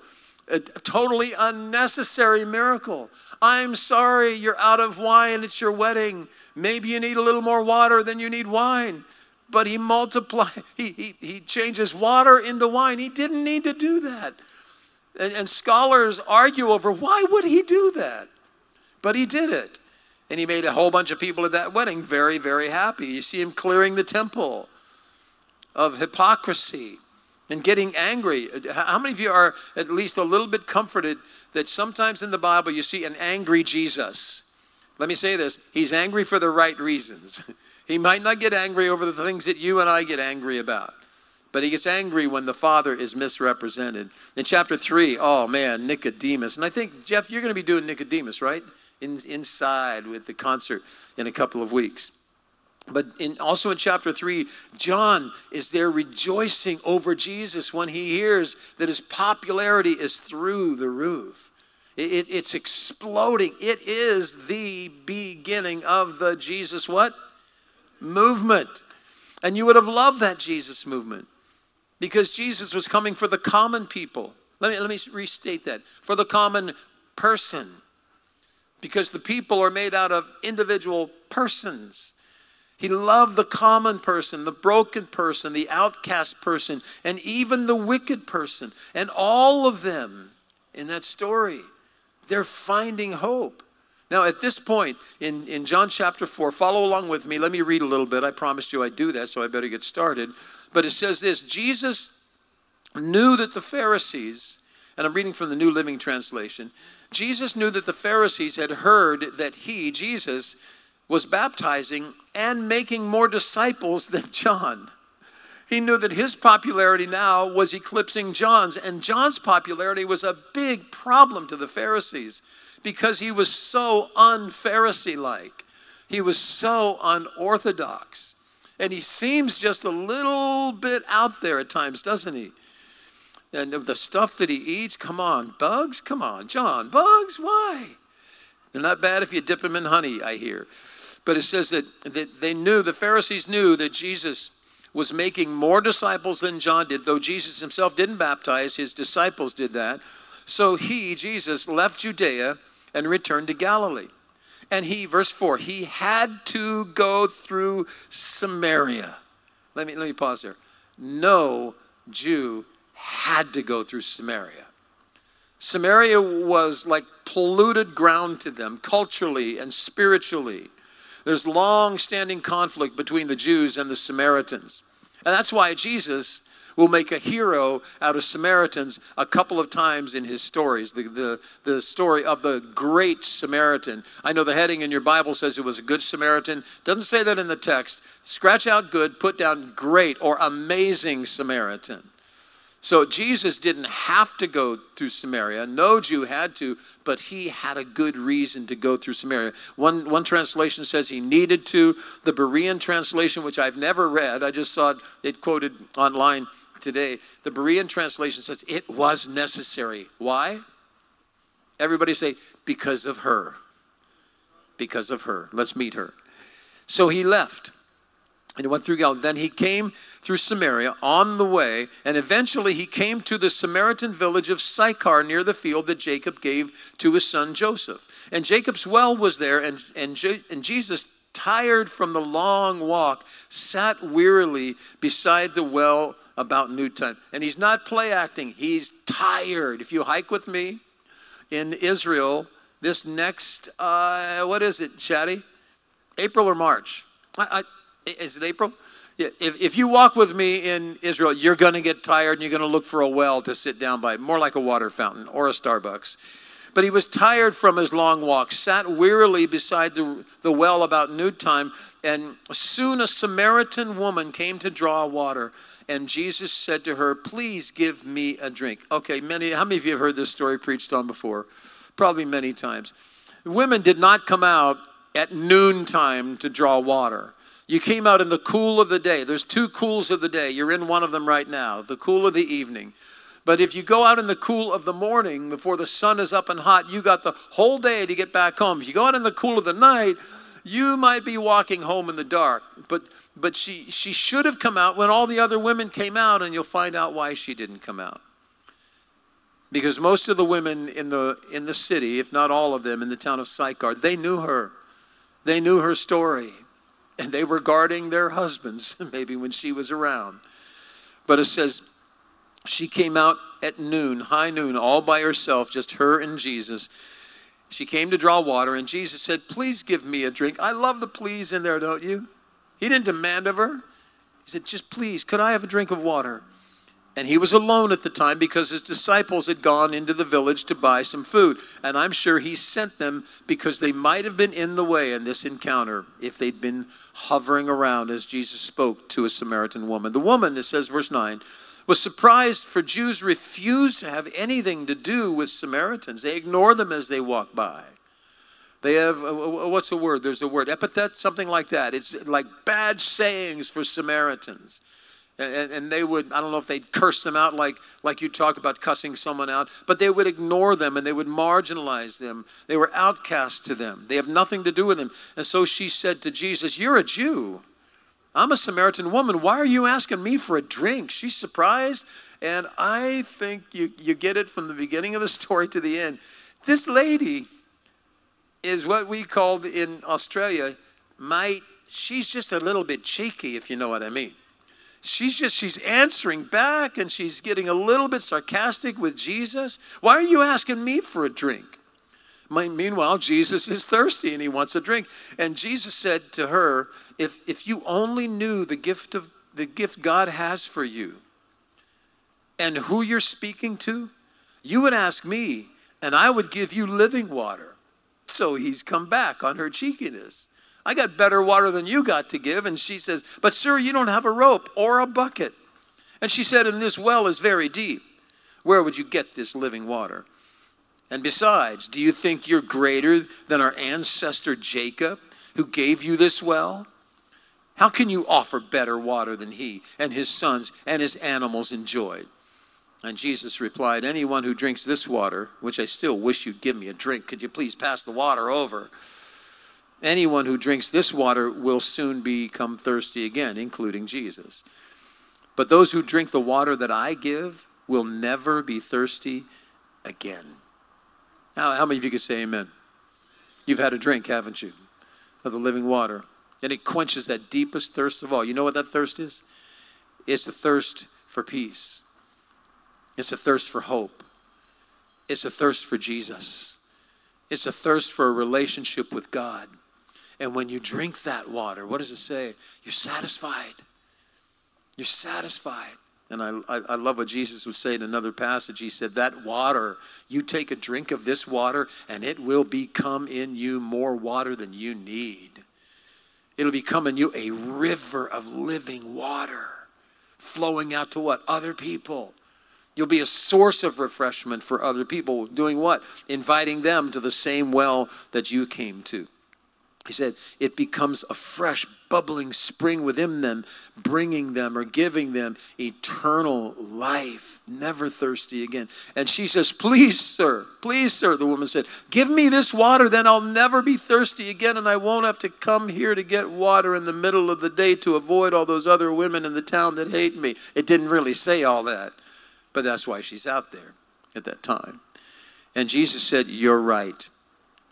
a, a totally unnecessary miracle. I'm sorry you're out of wine, it's your wedding. Maybe you need a little more water than you need wine but he multiplied, he, he, he changes water into wine. He didn't need to do that. And, and scholars argue over why would he do that? But he did it. And he made a whole bunch of people at that wedding very, very happy. You see him clearing the temple of hypocrisy and getting angry. How many of you are at least a little bit comforted that sometimes in the Bible you see an angry Jesus? Let me say this He's angry for the right reasons. He might not get angry over the things that you and I get angry about. But he gets angry when the Father is misrepresented. In chapter 3, oh man, Nicodemus. And I think, Jeff, you're going to be doing Nicodemus, right? In, inside with the concert in a couple of weeks. But in, also in chapter 3, John is there rejoicing over Jesus when he hears that his popularity is through the roof. It, it, it's exploding. It is the beginning of the Jesus what? Movement. And you would have loved that Jesus movement because Jesus was coming for the common people. Let me, let me restate that for the common person. Because the people are made out of individual persons. He loved the common person, the broken person, the outcast person, and even the wicked person. And all of them in that story, they're finding hope. Now, at this point in, in John chapter 4, follow along with me. Let me read a little bit. I promised you I'd do that, so I better get started. But it says this Jesus knew that the Pharisees, and I'm reading from the New Living Translation, Jesus knew that the Pharisees had heard that he, Jesus, was baptizing and making more disciples than John. He knew that his popularity now was eclipsing John's, and John's popularity was a big problem to the Pharisees because he was so un Pharisee like. He was so unorthodox. And he seems just a little bit out there at times, doesn't he? And of the stuff that he eats, come on, bugs? Come on, John, bugs? Why? They're not bad if you dip them in honey, I hear. But it says that, that they knew, the Pharisees knew that Jesus was making more disciples than John did, though Jesus himself didn't baptize, his disciples did that. So he, Jesus, left Judea and returned to Galilee. And he, verse 4, he had to go through Samaria. Let me, let me pause there. No Jew had to go through Samaria. Samaria was like polluted ground to them, culturally and spiritually. There's long standing conflict between the Jews and the Samaritans. And that's why Jesus will make a hero out of Samaritans a couple of times in his stories. The, the, the story of the great Samaritan. I know the heading in your Bible says it was a good Samaritan. Doesn't say that in the text. Scratch out good, put down great or amazing Samaritan. So Jesus didn't have to go through Samaria. No Jew had to, but he had a good reason to go through Samaria. One, one translation says he needed to. The Berean translation, which I've never read, I just saw it, it quoted online today. The Berean translation says it was necessary. Why? Everybody say, because of her. Because of her. Let's meet her. So he left. And he went through Galilee. Then he came through Samaria on the way, and eventually he came to the Samaritan village of Sychar near the field that Jacob gave to his son Joseph. And Jacob's well was there, and, and, and Jesus, tired from the long walk, sat wearily beside the well about noontime. And he's not play acting, he's tired. If you hike with me in Israel, this next, uh, what is it, Shaddy? April or March? I, I is it April? If, if you walk with me in Israel, you're going to get tired and you're going to look for a well to sit down by, more like a water fountain or a Starbucks. But he was tired from his long walk, sat wearily beside the, the well about noontime, and soon a Samaritan woman came to draw water. And Jesus said to her, Please give me a drink. Okay, many, how many of you have heard this story preached on before? Probably many times. Women did not come out at noontime to draw water. You came out in the cool of the day. There's two cools of the day. You're in one of them right now, the cool of the evening. But if you go out in the cool of the morning before the sun is up and hot, you got the whole day to get back home. If you go out in the cool of the night, you might be walking home in the dark. But but she she should have come out when all the other women came out, and you'll find out why she didn't come out. Because most of the women in the in the city, if not all of them in the town of Sychar, they knew her. They knew her story and they were guarding their husbands, maybe when she was around. But it says she came out at noon, high noon, all by herself, just her and Jesus. She came to draw water, and Jesus said, Please give me a drink. I love the please in there, don't you? He didn't demand of her. He said, Just please, could I have a drink of water? And he was alone at the time because his disciples had gone into the village to buy some food. And I'm sure he sent them because they might have been in the way in this encounter if they'd been hovering around as Jesus spoke to a Samaritan woman. The woman, it says, verse 9, was surprised for Jews refuse to have anything to do with Samaritans. They ignore them as they walk by. They have, uh, what's the word? There's a word, epithet, something like that. It's like bad sayings for Samaritans. And, and, they would, I don't know if they'd curse them out like, like you talk about cussing someone out, but they would ignore them and they would marginalize them. They were outcasts to them. They have nothing to do with them. And so she said to Jesus, You're a Jew. I'm a Samaritan woman. Why are you asking me for a drink? She's surprised. And I think you, you get it from the beginning of the story to the end. This lady is what we called in Australia, might, she's just a little bit cheeky, if you know what I mean. She's just, she's answering back and she's getting a little bit sarcastic with Jesus. Why are you asking me for a drink? Meanwhile, Jesus is thirsty and he wants a drink. And Jesus said to her, if, if you only knew the gift of the gift God has for you and who you're speaking to, you would ask me, and I would give you living water. So he's come back on her cheekiness. I got better water than you got to give. And she says, But sir, you don't have a rope or a bucket. And she said, And this well is very deep. Where would you get this living water? And besides, do you think you're greater than our ancestor Jacob, who gave you this well? How can you offer better water than he and his sons and his animals enjoyed? And Jesus replied, Anyone who drinks this water, which I still wish you'd give me a drink, could you please pass the water over? Anyone who drinks this water will soon become thirsty again, including Jesus. But those who drink the water that I give will never be thirsty again. How, how many of you could say amen? You've had a drink, haven't you, of the living water? And it quenches that deepest thirst of all. You know what that thirst is? It's the thirst for peace. It's a thirst for hope. It's a thirst for Jesus. It's a thirst for a relationship with God. And when you drink that water, what does it say? You're satisfied. You're satisfied. And I, I, I, love what Jesus would say in another passage. He said, That water, you take a drink of this water, and it will become in you more water than you need. It'll become in you a river of living water flowing out to what? Other people. You'll be a source of refreshment for other people. Doing what? Inviting them to the same well that you came to. He said, it becomes a fresh, bubbling spring within them, bringing them or giving them eternal life, never thirsty again. And she says, Please, sir, please, sir, the woman said, Give me this water, then I'll never be thirsty again, and I won't have to come here to get water in the middle of the day to avoid all those other women in the town that hate me. It didn't really say all that, but that's why she's out there at that time. And Jesus said, You're right.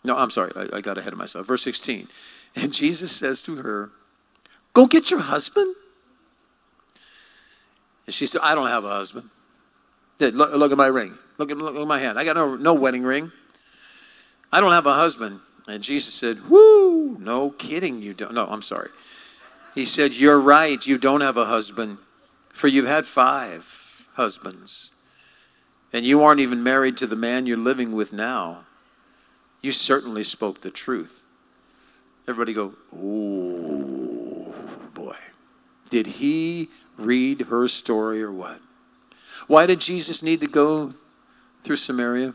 No, I'm sorry, I, I got ahead of myself. Verse 16. And Jesus says to her, Go get your husband. And she said, I don't have a husband. Said, look, look, at my ring. Look at, look at my hand. I got no, no wedding ring. I don't have a husband. And Jesus said, Whoo, no kidding, you don't. No, I'm sorry. He said, You're right, you don't have a husband, for you've had five husbands. And you aren't even married to the man you're living with now. You certainly spoke the truth. Everybody go, oh boy. Did he read her story or what? Why did Jesus need to go through Samaria?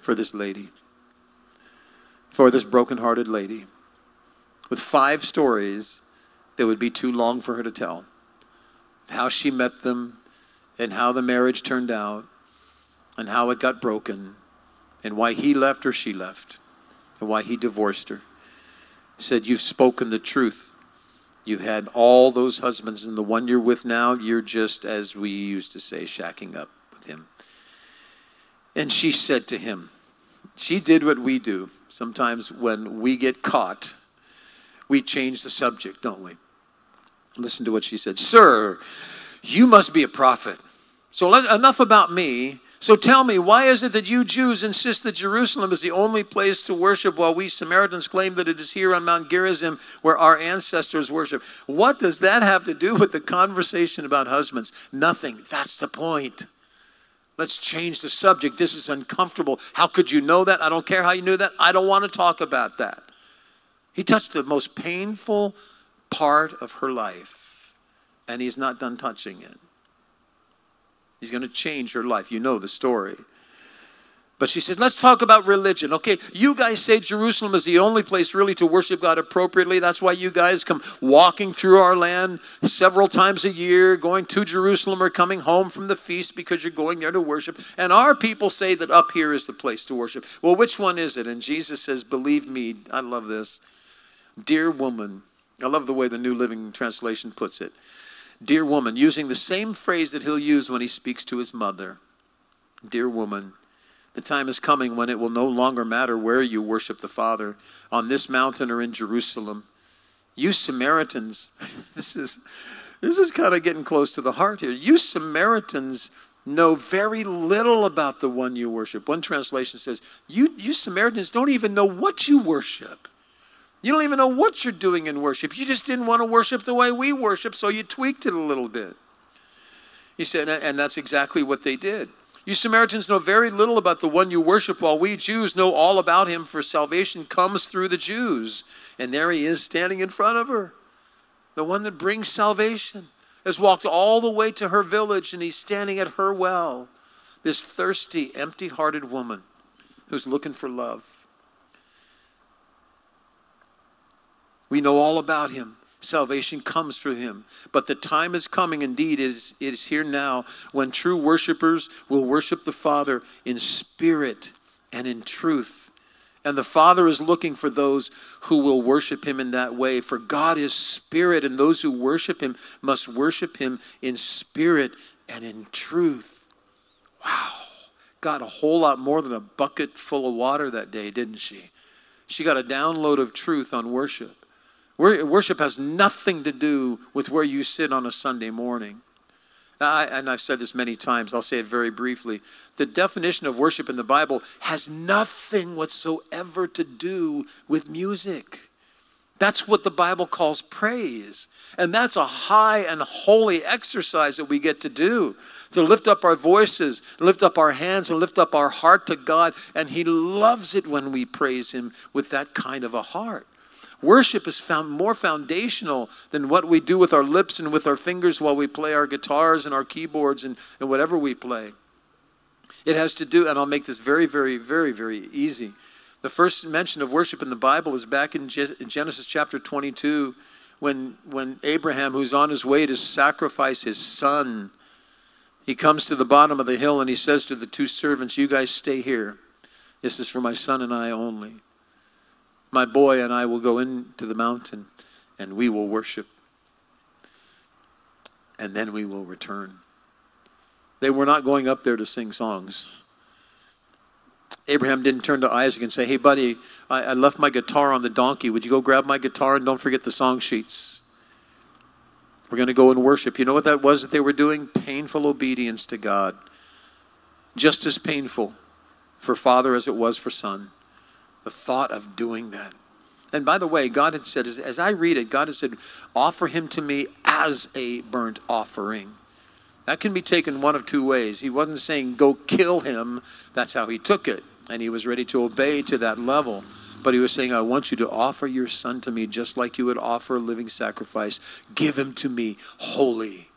For this lady. For this broken-hearted lady. With five stories that would be too long for her to tell. How she met them, and how the marriage turned out, and how it got broken, and why he left or she left and why he divorced her. He said, You've spoken the truth. You've had all those husbands, and the one you're with now, you're just, as we used to say, shacking up with him. And she said to him, She did what we do. Sometimes when we get caught, we change the subject, don't we? Listen to what she said Sir, you must be a prophet. So enough about me. So tell me, why is it that you Jews insist that Jerusalem is the only place to worship while we Samaritans claim that it is here on Mount Gerizim where our ancestors worship? What does that have to do with the conversation about husbands? Nothing. That's the point. Let's change the subject. This is uncomfortable. How could you know that? I don't care how you knew that. I don't want to talk about that. He touched the most painful part of her life, and he's not done touching it. He's going to change her life. You know the story. But she says, let's talk about religion. Okay, you guys say Jerusalem is the only place really to worship God appropriately. That's why you guys come walking through our land several times a year, going to Jerusalem or coming home from the feast because you're going there to worship. And our people say that up here is the place to worship. Well, which one is it? And Jesus says, believe me, I love this. Dear woman, I love the way the New Living Translation puts it. Dear woman, using the same phrase that he'll use when he speaks to his mother. Dear woman, the time is coming when it will no longer matter where you worship the Father, on this mountain or in Jerusalem. You Samaritans, this is this is kind of getting close to the heart here. You Samaritans know very little about the one you worship. One translation says, you, you Samaritans don't even know what you worship. You don't even know what you're doing in worship. You just didn't want to worship the way we worship, so you tweaked it a little bit. He said, and that's exactly what they did. You Samaritans know very little about the one you worship, while we Jews know all about him, for salvation comes through the Jews. And there he is standing in front of her, the one that brings salvation. Has walked all the way to her village, and he's standing at her well. This thirsty, empty hearted woman who's looking for love. We know all about him. Salvation comes through him. But the time is coming, indeed, it is, it is here now, when true worshipers will worship the Father in spirit and in truth. And the Father is looking for those who will worship him in that way. For God is spirit, and those who worship him must worship him in spirit and in truth. Wow. Got a whole lot more than a bucket full of water that day, didn't she? She got a download of truth on worship. Worship has nothing to do with where you sit on a Sunday morning. I, and I've said this many times, I'll say it very briefly. The definition of worship in the Bible has nothing whatsoever to do with music. That's what the Bible calls praise. And that's a high and holy exercise that we get to do to lift up our voices, lift up our hands, and lift up our heart to God. And He loves it when we praise Him with that kind of a heart. Worship is found more foundational than what we do with our lips and with our fingers while we play our guitars and our keyboards and, and whatever we play. It has to do, and I'll make this very, very, very, very easy. The first mention of worship in the Bible is back in Genesis chapter 22 when, when Abraham, who's on his way to sacrifice his son, he comes to the bottom of the hill and he says to the two servants, You guys stay here. This is for my son and I only my boy and I will go into the mountain and we will worship. And then we will return. They were not going up there to sing songs. Abraham didn't turn to Isaac and say, Hey, buddy, I, I, left my guitar on the donkey. Would you go grab my guitar and don't forget the song sheets? We're going to go and worship. You know what that was that they were doing? Painful obedience to God. Just as painful for father as it was for son the thought of doing that. And by the way, God had said, as I read it, God had said, offer him to me as a burnt offering. That can be taken one of two ways. He wasn't saying, go kill him. That's how he took it. And he was ready to obey to that level. But he was saying, I want you to offer your son to me just like you would offer a living sacrifice. Give him to me holy.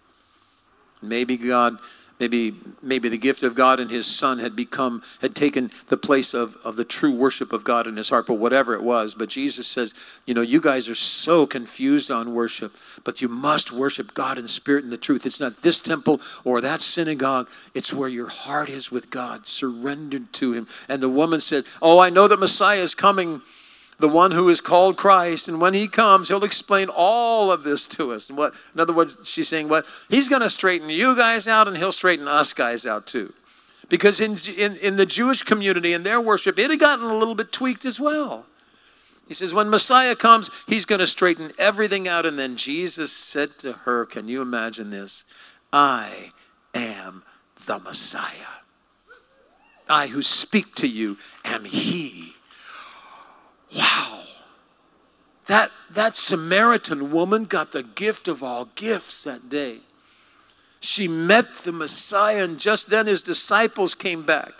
Maybe God Maybe, maybe the gift of God and his son had become, had taken the place of, of the true worship of God in his heart, but whatever it was. But Jesus says, you know, you guys are so confused on worship, but you must worship God in spirit and the truth. It's not this temple or that synagogue, it's where your heart is with God, surrendered to him. And the woman said, Oh, I know that Messiah is coming the one who is called Christ. And when he comes, he'll explain all of this to us. And what, in other words, she's saying, what? He's going to straighten you guys out and he'll straighten us guys out too. Because in, in, in the Jewish community, in their worship, it had gotten a little bit tweaked as well. He says, when Messiah comes, he's going to straighten everything out. And then Jesus said to her, Can you imagine this? I am the Messiah. I who speak to you am he. Wow. That, that Samaritan woman got the gift of all gifts that day. She met the Messiah, and just then his disciples came back,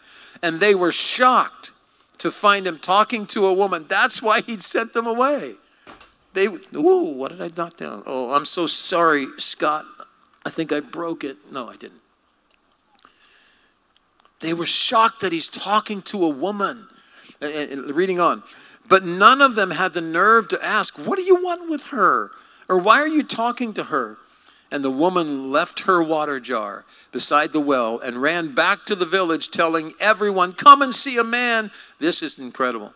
and they were shocked to find him talking to a woman. That's why he'd sent them away. They, ooh, what did I knock down? Oh, I'm so sorry, Scott. I think I broke it. No, I didn't. They were shocked that he's talking to a woman. And- reading on. But none of them had the nerve to ask, What do you want with her? Or why are you talking to her? And the woman left her water jar beside the well and ran back to the village, telling everyone, Come and see a man. This is incredible.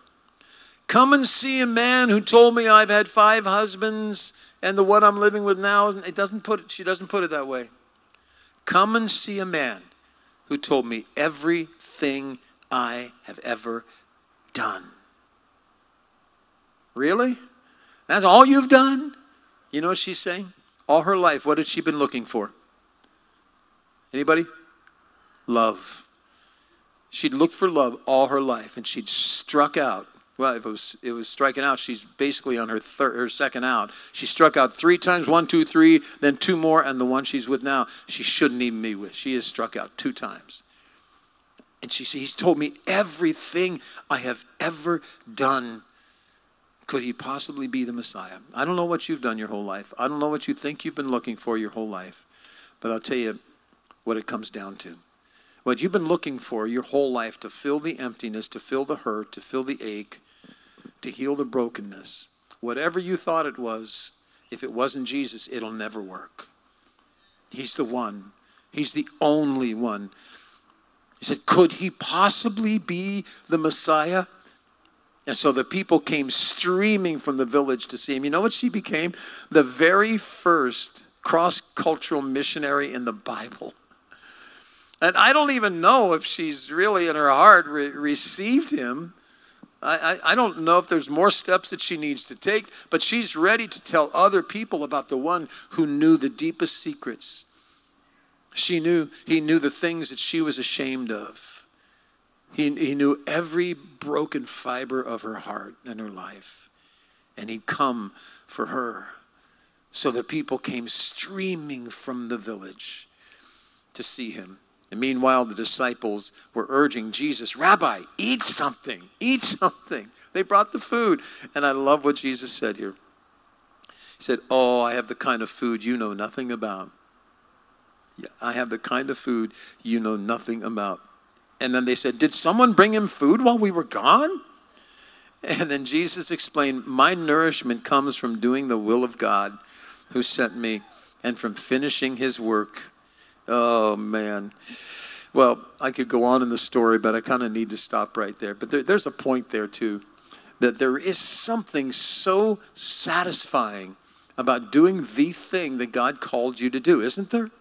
Come and see a man who told me I've had five husbands and the one I'm living with now. It doesn't put it, she doesn't put it that way. Come and see a man who told me everything I have ever done. Really? That's all you've done? You know what she's saying? All her life, what had she been looking for? Anybody? Love. She'd looked for love all her life, and she'd struck out. Well, if it was it was striking out, she's basically on her third, her second out. She struck out three times, one, two, three, then two more, and the one she's with now, she shouldn't even be with. She has struck out two times. And she said, He's told me everything I have ever done. Could he possibly be the Messiah? I don't know what you've done your whole life. I don't know what you think you've been looking for your whole life. But I'll tell you what it comes down to. What you've been looking for your whole life to fill the emptiness, to fill the hurt, to fill the ache, to heal the brokenness. Whatever you thought it was, if it wasn't Jesus, it'll never work. He's the one. He's the only one. He said, Could he possibly be the Messiah? And so the people came streaming from the village to see him. You know what she became? The very first cross cultural missionary in the Bible. And I don't even know if she's really in her heart re- received him. I, I, I don't know if there's more steps that she needs to take, but she's ready to tell other people about the one who knew the deepest secrets. She knew, he knew the things that she was ashamed of. He, he knew every broken fiber of her heart and her life. And he'd come for her. So the people came streaming from the village to see him. And meanwhile, the disciples were urging Jesus, Rabbi, eat something, eat something. They brought the food. And I love what Jesus said here. He said, Oh, I have the kind of food you know nothing about. Yeah, I have the kind of food you know nothing about. And then they said, Did someone bring him food while we were gone? And then Jesus explained, My nourishment comes from doing the will of God who sent me and from finishing his work. Oh, man. Well, I could go on in the story, but I kind of need to stop right there. But there, there's a point there, too, that there is something so satisfying about doing the thing that God called you to do, isn't there?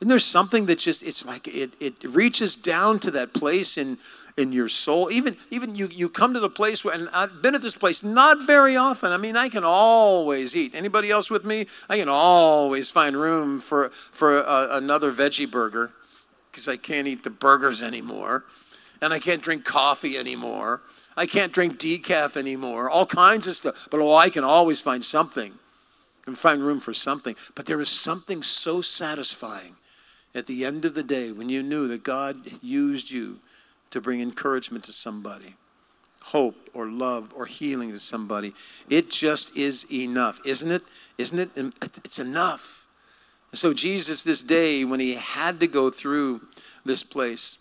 Isn't there something that just it's like it it reaches down to that place in in your soul? Even even you you come to the place where and I've been at this place not very often. I mean, I can always eat. Anybody else with me? I can always find room for for a, another veggie burger because I can't eat the burgers anymore, and I can't drink coffee anymore. I can't drink decaf anymore. All kinds of stuff. But oh, I can always find something. I can find room for something. But there is something so satisfying at the end of the day when you knew that God used you to bring encouragement to somebody, hope or love or healing to somebody. It just is enough, isn't it? Isn't it? It's enough. And so, Jesus, this day, when he had to go through this place,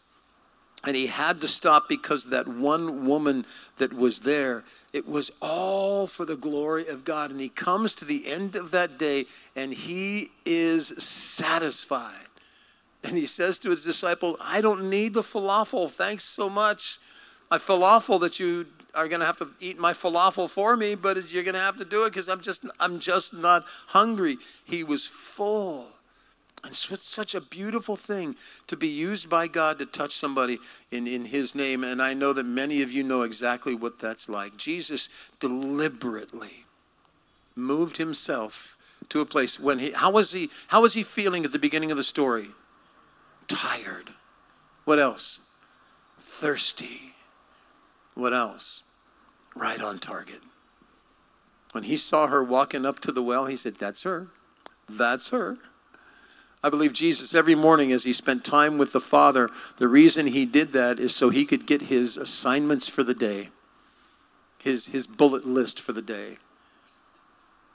and he had to stop because of that one woman that was there, it was all for the glory of God. And he comes to the end of that day and he is satisfied. And he says to his disciple, I don't need the falafel. Thanks so much. My falafel that you are going to have to eat my falafel for me, but you're going to have to do it because I'm just, I'm just not hungry. He was full. And it's such a beautiful thing to be used by God to touch somebody in, in His name. And I know that many of you know exactly what that's like. Jesus deliberately moved Himself to a place when he, how was he, how was he feeling at the beginning of the story? Tired. What else? thirsty. What else? Right on target. When he saw her walking up to the well, he said, That's her. That's her. I believe Jesus, every morning as he spent time with the Father, the reason he did that is so he could get his assignments for the day, his, his bullet list for the day.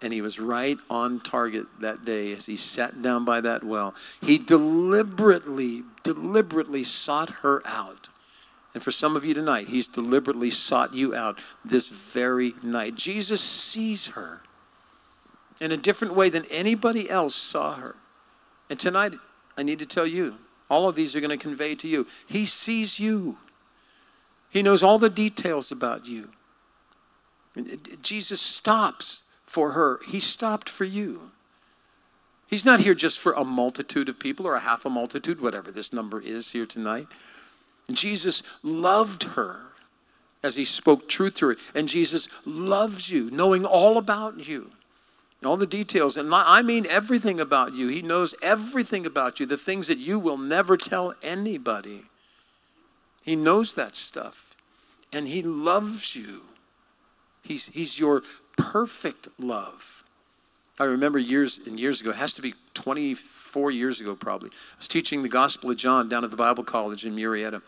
And he was right on target that day as he sat down by that well. He deliberately, deliberately sought her out. And for some of you tonight, he's deliberately sought you out this very night. Jesus sees her in a different way than anybody else saw her. And tonight, I need to tell you, all of these are going to convey to you. He sees you, He knows all the details about you. Jesus stops for her, He stopped for you. He's not here just for a multitude of people or a half a multitude, whatever this number is here tonight. Jesus loved her as he spoke truth to her. And Jesus loves you, knowing all about you all the details. And I mean everything about you. He knows everything about you, the things that you will never tell anybody. He knows that stuff. And He loves you. He's, he's your perfect love. I remember years and years ago, it has to be 24 years ago probably. I was teaching the Gospel of John down at the Bible College in Murrieta.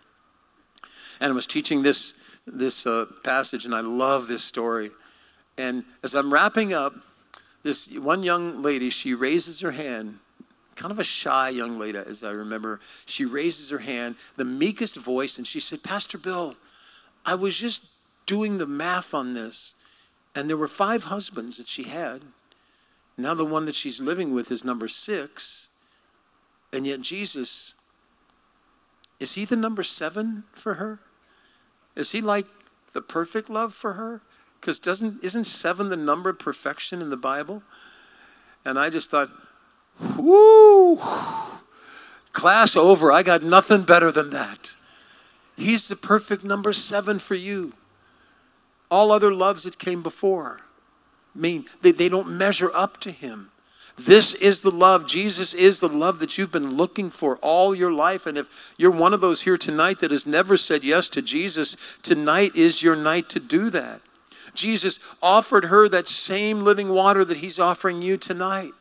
And I was teaching this, this uh, passage, and I love this story. And as I'm wrapping up, this one young lady, she raises her hand, kind of a shy young lady, as I remember. She raises her hand, the meekest voice, and she said, Pastor Bill, I was just doing the math on this, and there were five husbands that she had. Now the one that she's living with is number six, and yet Jesus, is he the number seven for her? Is he like the perfect love for her? Because doesn't isn't seven the number of perfection in the Bible? And I just thought, whoo, class over. I got nothing better than that. He's the perfect number seven for you. All other loves that came before mean they, they don't measure up to him. This is the love. Jesus is the love that you've been looking for all your life. And if you're one of those here tonight that has never said yes to Jesus, tonight is your night to do that. Jesus offered her that same living water that he's offering you tonight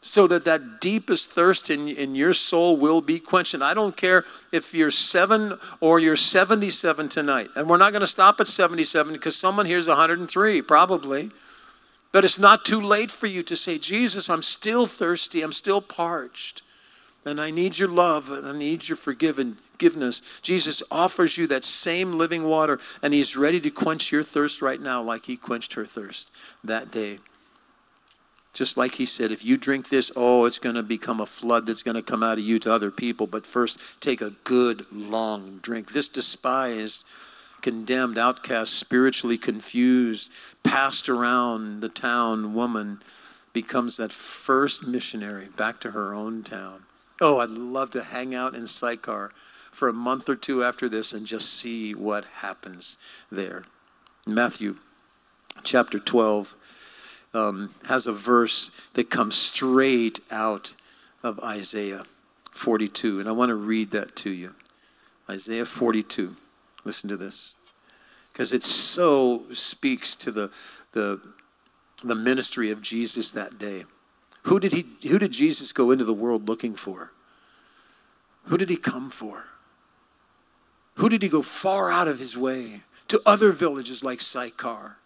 so that that deepest thirst in, in your soul will be quenched. And I don't care if you're seven or you're 77 tonight. And we're not going to stop at 77 because someone here's 103, probably. But it's not too late for you to say, Jesus, I'm still thirsty. I'm still parched. And I need your love and I need your forgiveness. Jesus offers you that same living water, and He's ready to quench your thirst right now, like He quenched her thirst that day. Just like He said, if you drink this, oh, it's going to become a flood that's going to come out of you to other people. But first, take a good, long drink. This despised, condemned, outcast, spiritually confused, passed around the town woman becomes that first missionary back to her own town. Oh, I'd love to hang out in Sychar for a month or two after this and just see what happens there. Matthew chapter 12 um, has a verse that comes straight out of Isaiah 42. And I want to read that to you. Isaiah 42. Listen to this. Because it so speaks to the, the, the ministry of Jesus that day. Who did, he, who did Jesus go into the world looking for? Who did he come for? Who did he go far out of his way to other villages like Sychar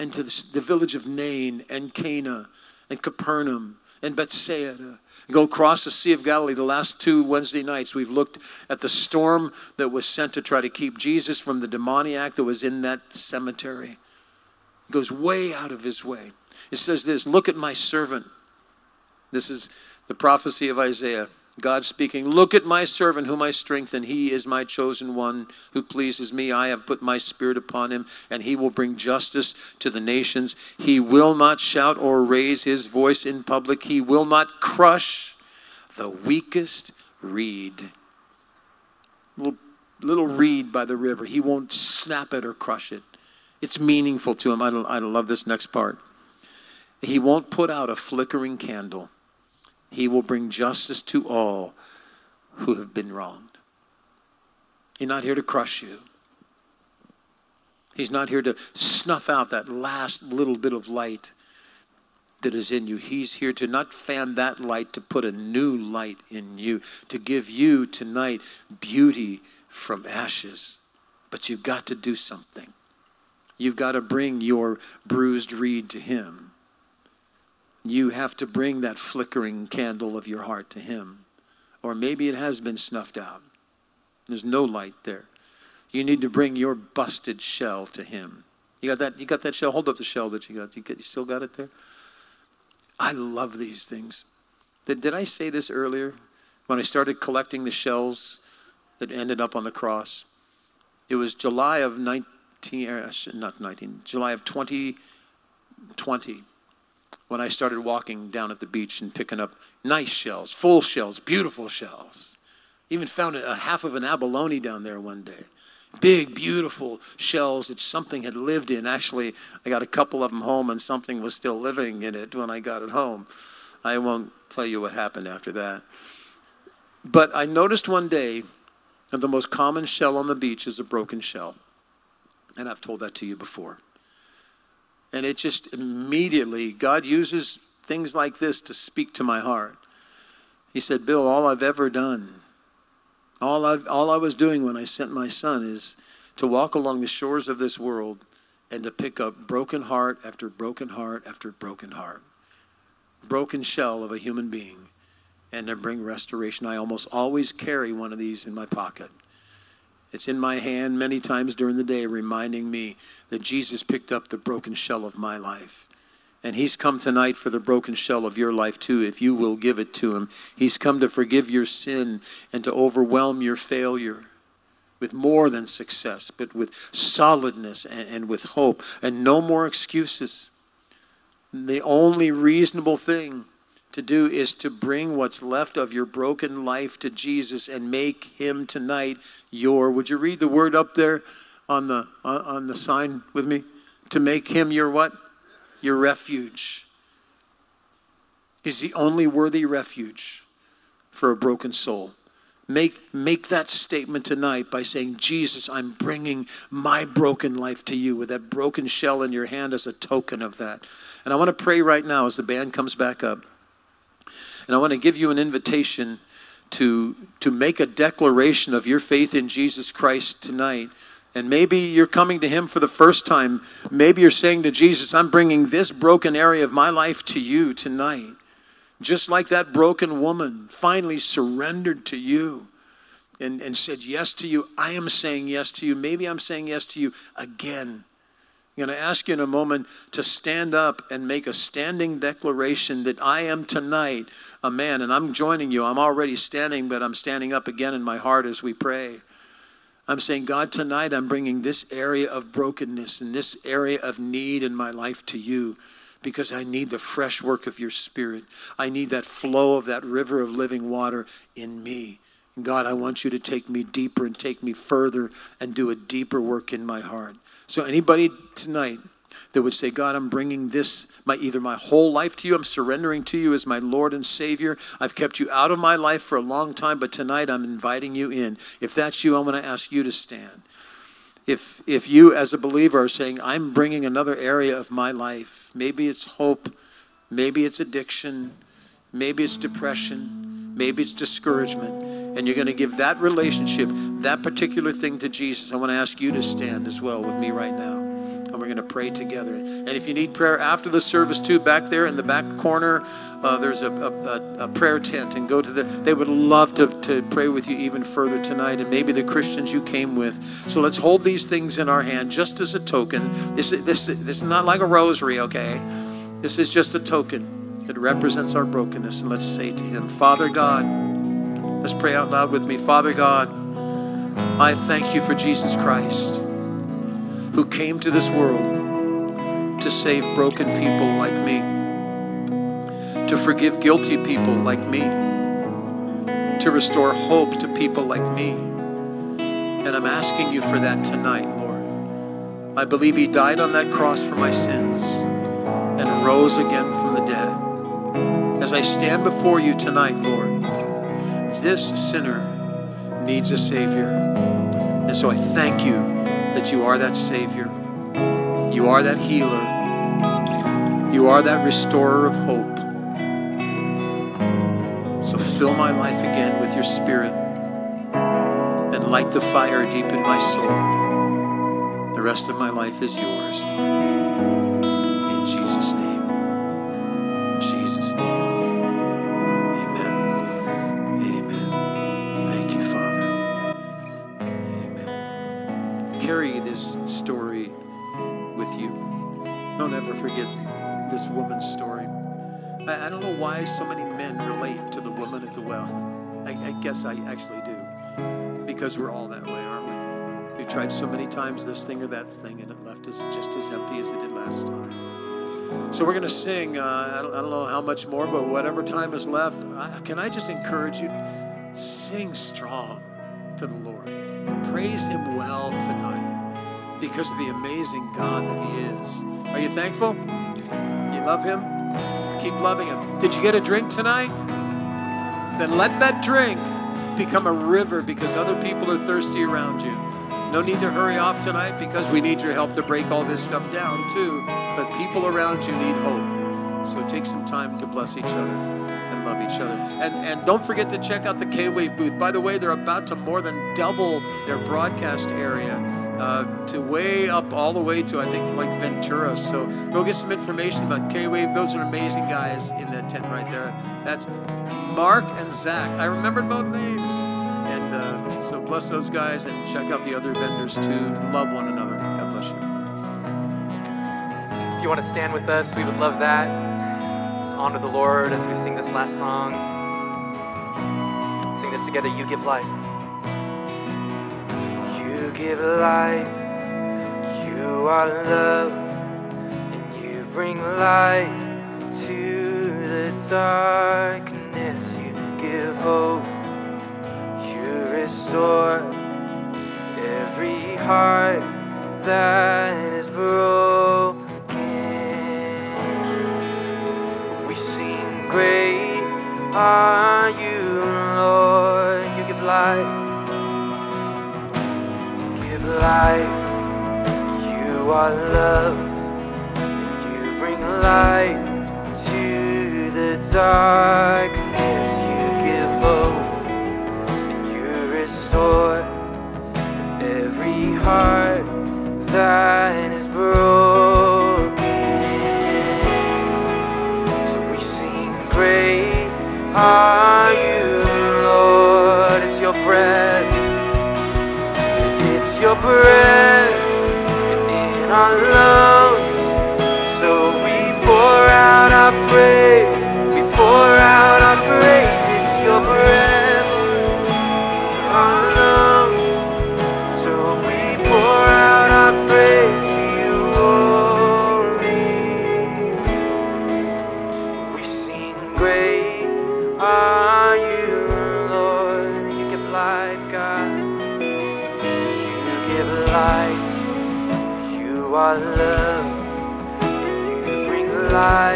and to the, village of Nain and Cana and Capernaum and Bethsaida? Go across the Sea of Galilee. The last two Wednesday nights, we've looked at the storm that was sent to try to keep Jesus from the demoniac that was in that cemetery. He goes way out of his way. It says this Look at my servant. This is the prophecy of Isaiah. God speaking, Look at my servant whom I strengthen. He is my chosen one who pleases me. I have put my spirit upon him, and he will bring justice to the nations. He will not shout or raise his voice in public. He will not crush the weakest reed. Little, little reed by the river. He won't snap it or crush it. It's meaningful to him. I, I love this next part. He won't put out a flickering candle he will bring justice to all who have been wronged. He's not here to crush you. He's not here to snuff out that last little bit of light that is in you. He's here to not fan that light, to put a new light in you, to give you tonight beauty from ashes. But you've got to do something. You've got to bring your bruised reed to Him. You have to bring that flickering candle of your heart to Him. Or maybe it has been snuffed out. There's no light there. You need to bring your busted shell to Him. You got that? You got that shell? Hold up the shell that you got. You, get, you still got it there? I love these things. Did, did I say this earlier? When I started collecting the shells that ended up on the cross, it was July of 19, uh, not 19, July of 2020 when I started walking down at the beach and picking up nice shells, full shells, beautiful shells. Even found a half of an abalone down there one day big, beautiful shells that something had lived in. Actually, I got a couple of them home, and something was still living in it when I got it home. I won't tell you what happened after that. But I noticed one day that the most common shell on the beach is a broken shell. And I've told that to you before. And it just immediately, God uses things like this to speak to my heart. He said, Bill, all I've ever done all I, all I was doing when I sent my son is to walk along the shores of this world and to pick up broken heart after broken heart after broken heart, broken shell of a human being, and to bring restoration. I almost always carry one of these in my pocket. It's in my hand many times during the day, reminding me that Jesus picked up the broken shell of my life and he's come tonight for the broken shell of your life too, if you will give it to him. He's come to forgive your sin and to overwhelm your failure with more than success, but with solidness and, and with hope, and no more excuses. The only reasonable thing to do is to bring what's left of your broken life to Jesus and make him tonight your. Would you read the word up there on the on the sign with me? To make him your what? your refuge. is the only worthy refuge for a broken soul. Make, make that statement tonight by saying, Jesus, I'm bringing my broken life to you with that broken shell in your hand as a token of that. And I want to pray right now as the band comes back up. And I want to give you an invitation to, to make a declaration of your faith in Jesus Christ tonight and maybe you're coming to Him for the first time. Maybe you're saying to Jesus, I'm bringing this broken area of my life to you tonight. Just like that broken woman finally surrendered to you and, and said yes to you. I am saying yes to you. Maybe I'm saying yes to you again. I'm going to ask you in a moment to stand up and make a standing declaration that I am tonight a man, and I'm joining you. I'm already standing, but I'm standing up again in my heart as we pray. I'm saying, God, tonight I'm bringing this area of brokenness and this area of need in my life to you because I need the fresh work of your spirit. I need that flow of that river of living water in me. And God, I want you to take me deeper and take me further and do a deeper work in my heart. So, anybody tonight that would say, God, I'm bringing this, my, either my whole life to you, I'm surrendering to you as my Lord and Savior. I've kept you out of my life for a long time, but tonight I'm inviting you in. If that's you, I'm going to ask you to stand. If, if you, as a believer, are saying, I'm bringing another area of my life, maybe it's hope, maybe it's addiction, maybe it's depression, maybe it's discouragement, and you're going to give that relationship, that particular thing to Jesus, I want to ask you to stand as well with me right now and we're going to pray together. And if you need prayer after the service, too, back there in the back corner, uh, there's a, a, a, prayer tent, and go to the. They would love to, to pray with you even further tonight, and maybe the Christians you came with. So let's hold these things in our hand just as a token. This, this, this is not like a rosary, okay? This is just a token that represents our brokenness. And let's say to Him, Father God, let's pray out loud with me. Father God, I thank you for Jesus Christ who came to this world to save broken people like me, to forgive guilty people like me, to restore hope to people like me. And I'm asking you for that tonight, Lord. I believe He died on that cross for my sins and rose again from the dead. As I stand before you tonight, Lord, this sinner needs a Savior. And so I thank you that you are that Savior. You are that healer. You are that restorer of hope. So fill my life again with your Spirit and light the fire deep in my soul. The rest of my life is yours. Don't know why so many men relate to the woman at the well. I, I guess I actually do. Because we're all that way, aren't we? We've tried so many times this thing or that thing, and it left us just as empty as it did last time. So we're going to sing. Uh, I, don't, I don't know how much more, but whatever time is left, I, can I just encourage you? Sing strong to the Lord. Praise Him well tonight because of the amazing God that He is. Are you thankful? You love Him? Keep loving Him. Did you get a drink tonight? Then let that drink become a river because other people are thirsty around you. No need to hurry off tonight because we need your help to break all this stuff down too. But people around you need hope. So take some time to bless each other love each other. And, and don't forget to check out the K-Wave booth. By the way, they're about to more than double their broadcast area uh, to way up all the way to, I think, like Ventura. So go get some information about K-Wave. Those are amazing guys in that tent right there. That's Mark and Zach. I remembered both names. And uh, so bless those guys and check out the other vendors too. Love one another. God bless you. If you want to stand with us, we would love that. Honor the Lord as we sing this last song. Sing this together. You give life. You give life, you are love, and you bring light to the darkness. You give hope, you restore every heart that is broken. Great are you, Lord. You give life give life. You are love, and you bring light to the darkness. You give hope, and you restore every heart that is broken. Are you, Lord. It's your breath. It's your breath in our lungs. Bring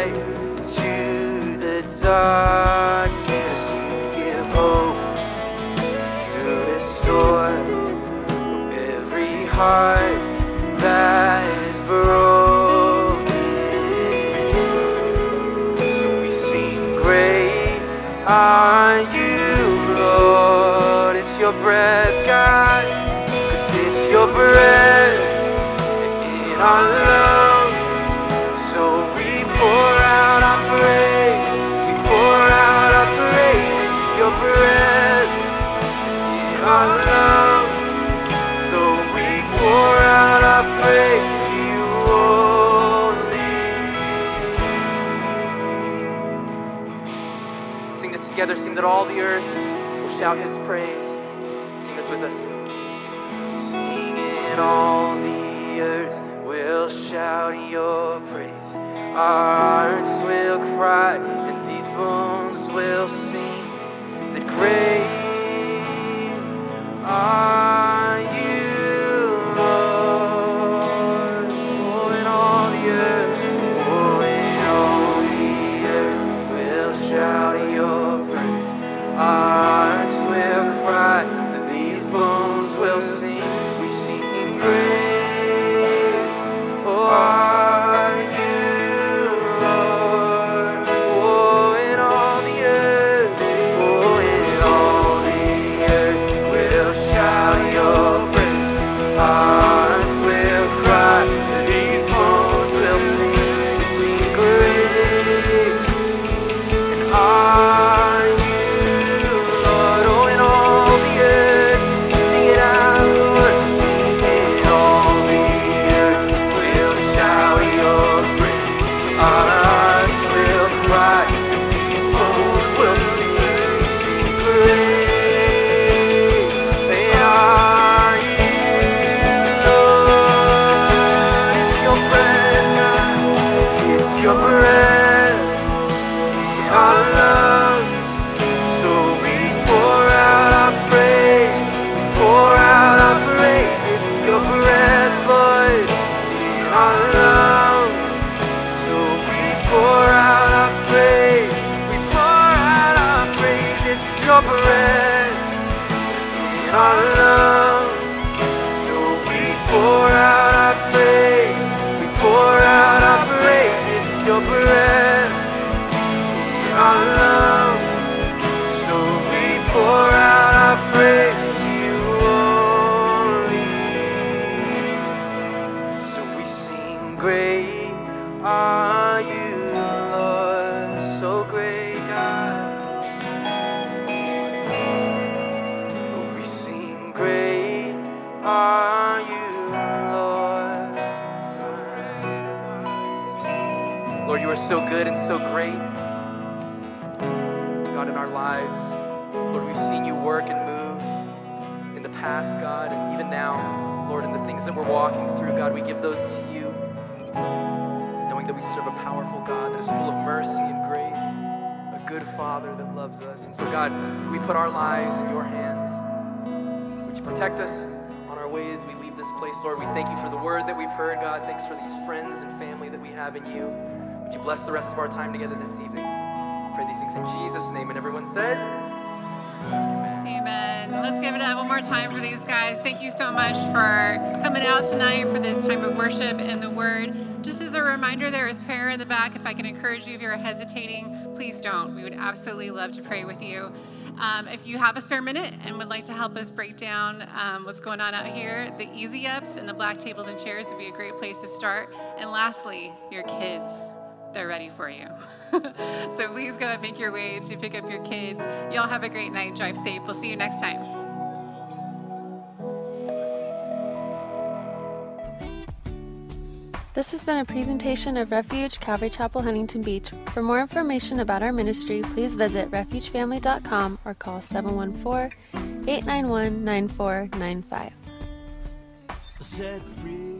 that all the earth will shout his praise. Sing this with us. Singing all the earth will shout your praise. Our hearts will cry our time together this evening? Pray these things in Jesus' name. And everyone said, Amen. Let's give it up one more time for these guys. Thank you so much for coming out tonight for this time of worship and the word. Just as a reminder, there is prayer in the back. If I can encourage you, if you're hesitating, please don't. We would absolutely love to pray with you. Um, if you have a spare minute and would like to help us break down um, what's going on out here, the easy ups and the black tables and chairs would be a great place to start. And lastly, your kids they're ready for you. so please go and make your way to pick up your kids. Y'all have a great night. Drive safe. We'll see you next time. This has been a presentation of Refuge Calvary Chapel, Huntington Beach. For more information about our ministry, please visit refugefamily.com or call 714 891 9495. set free.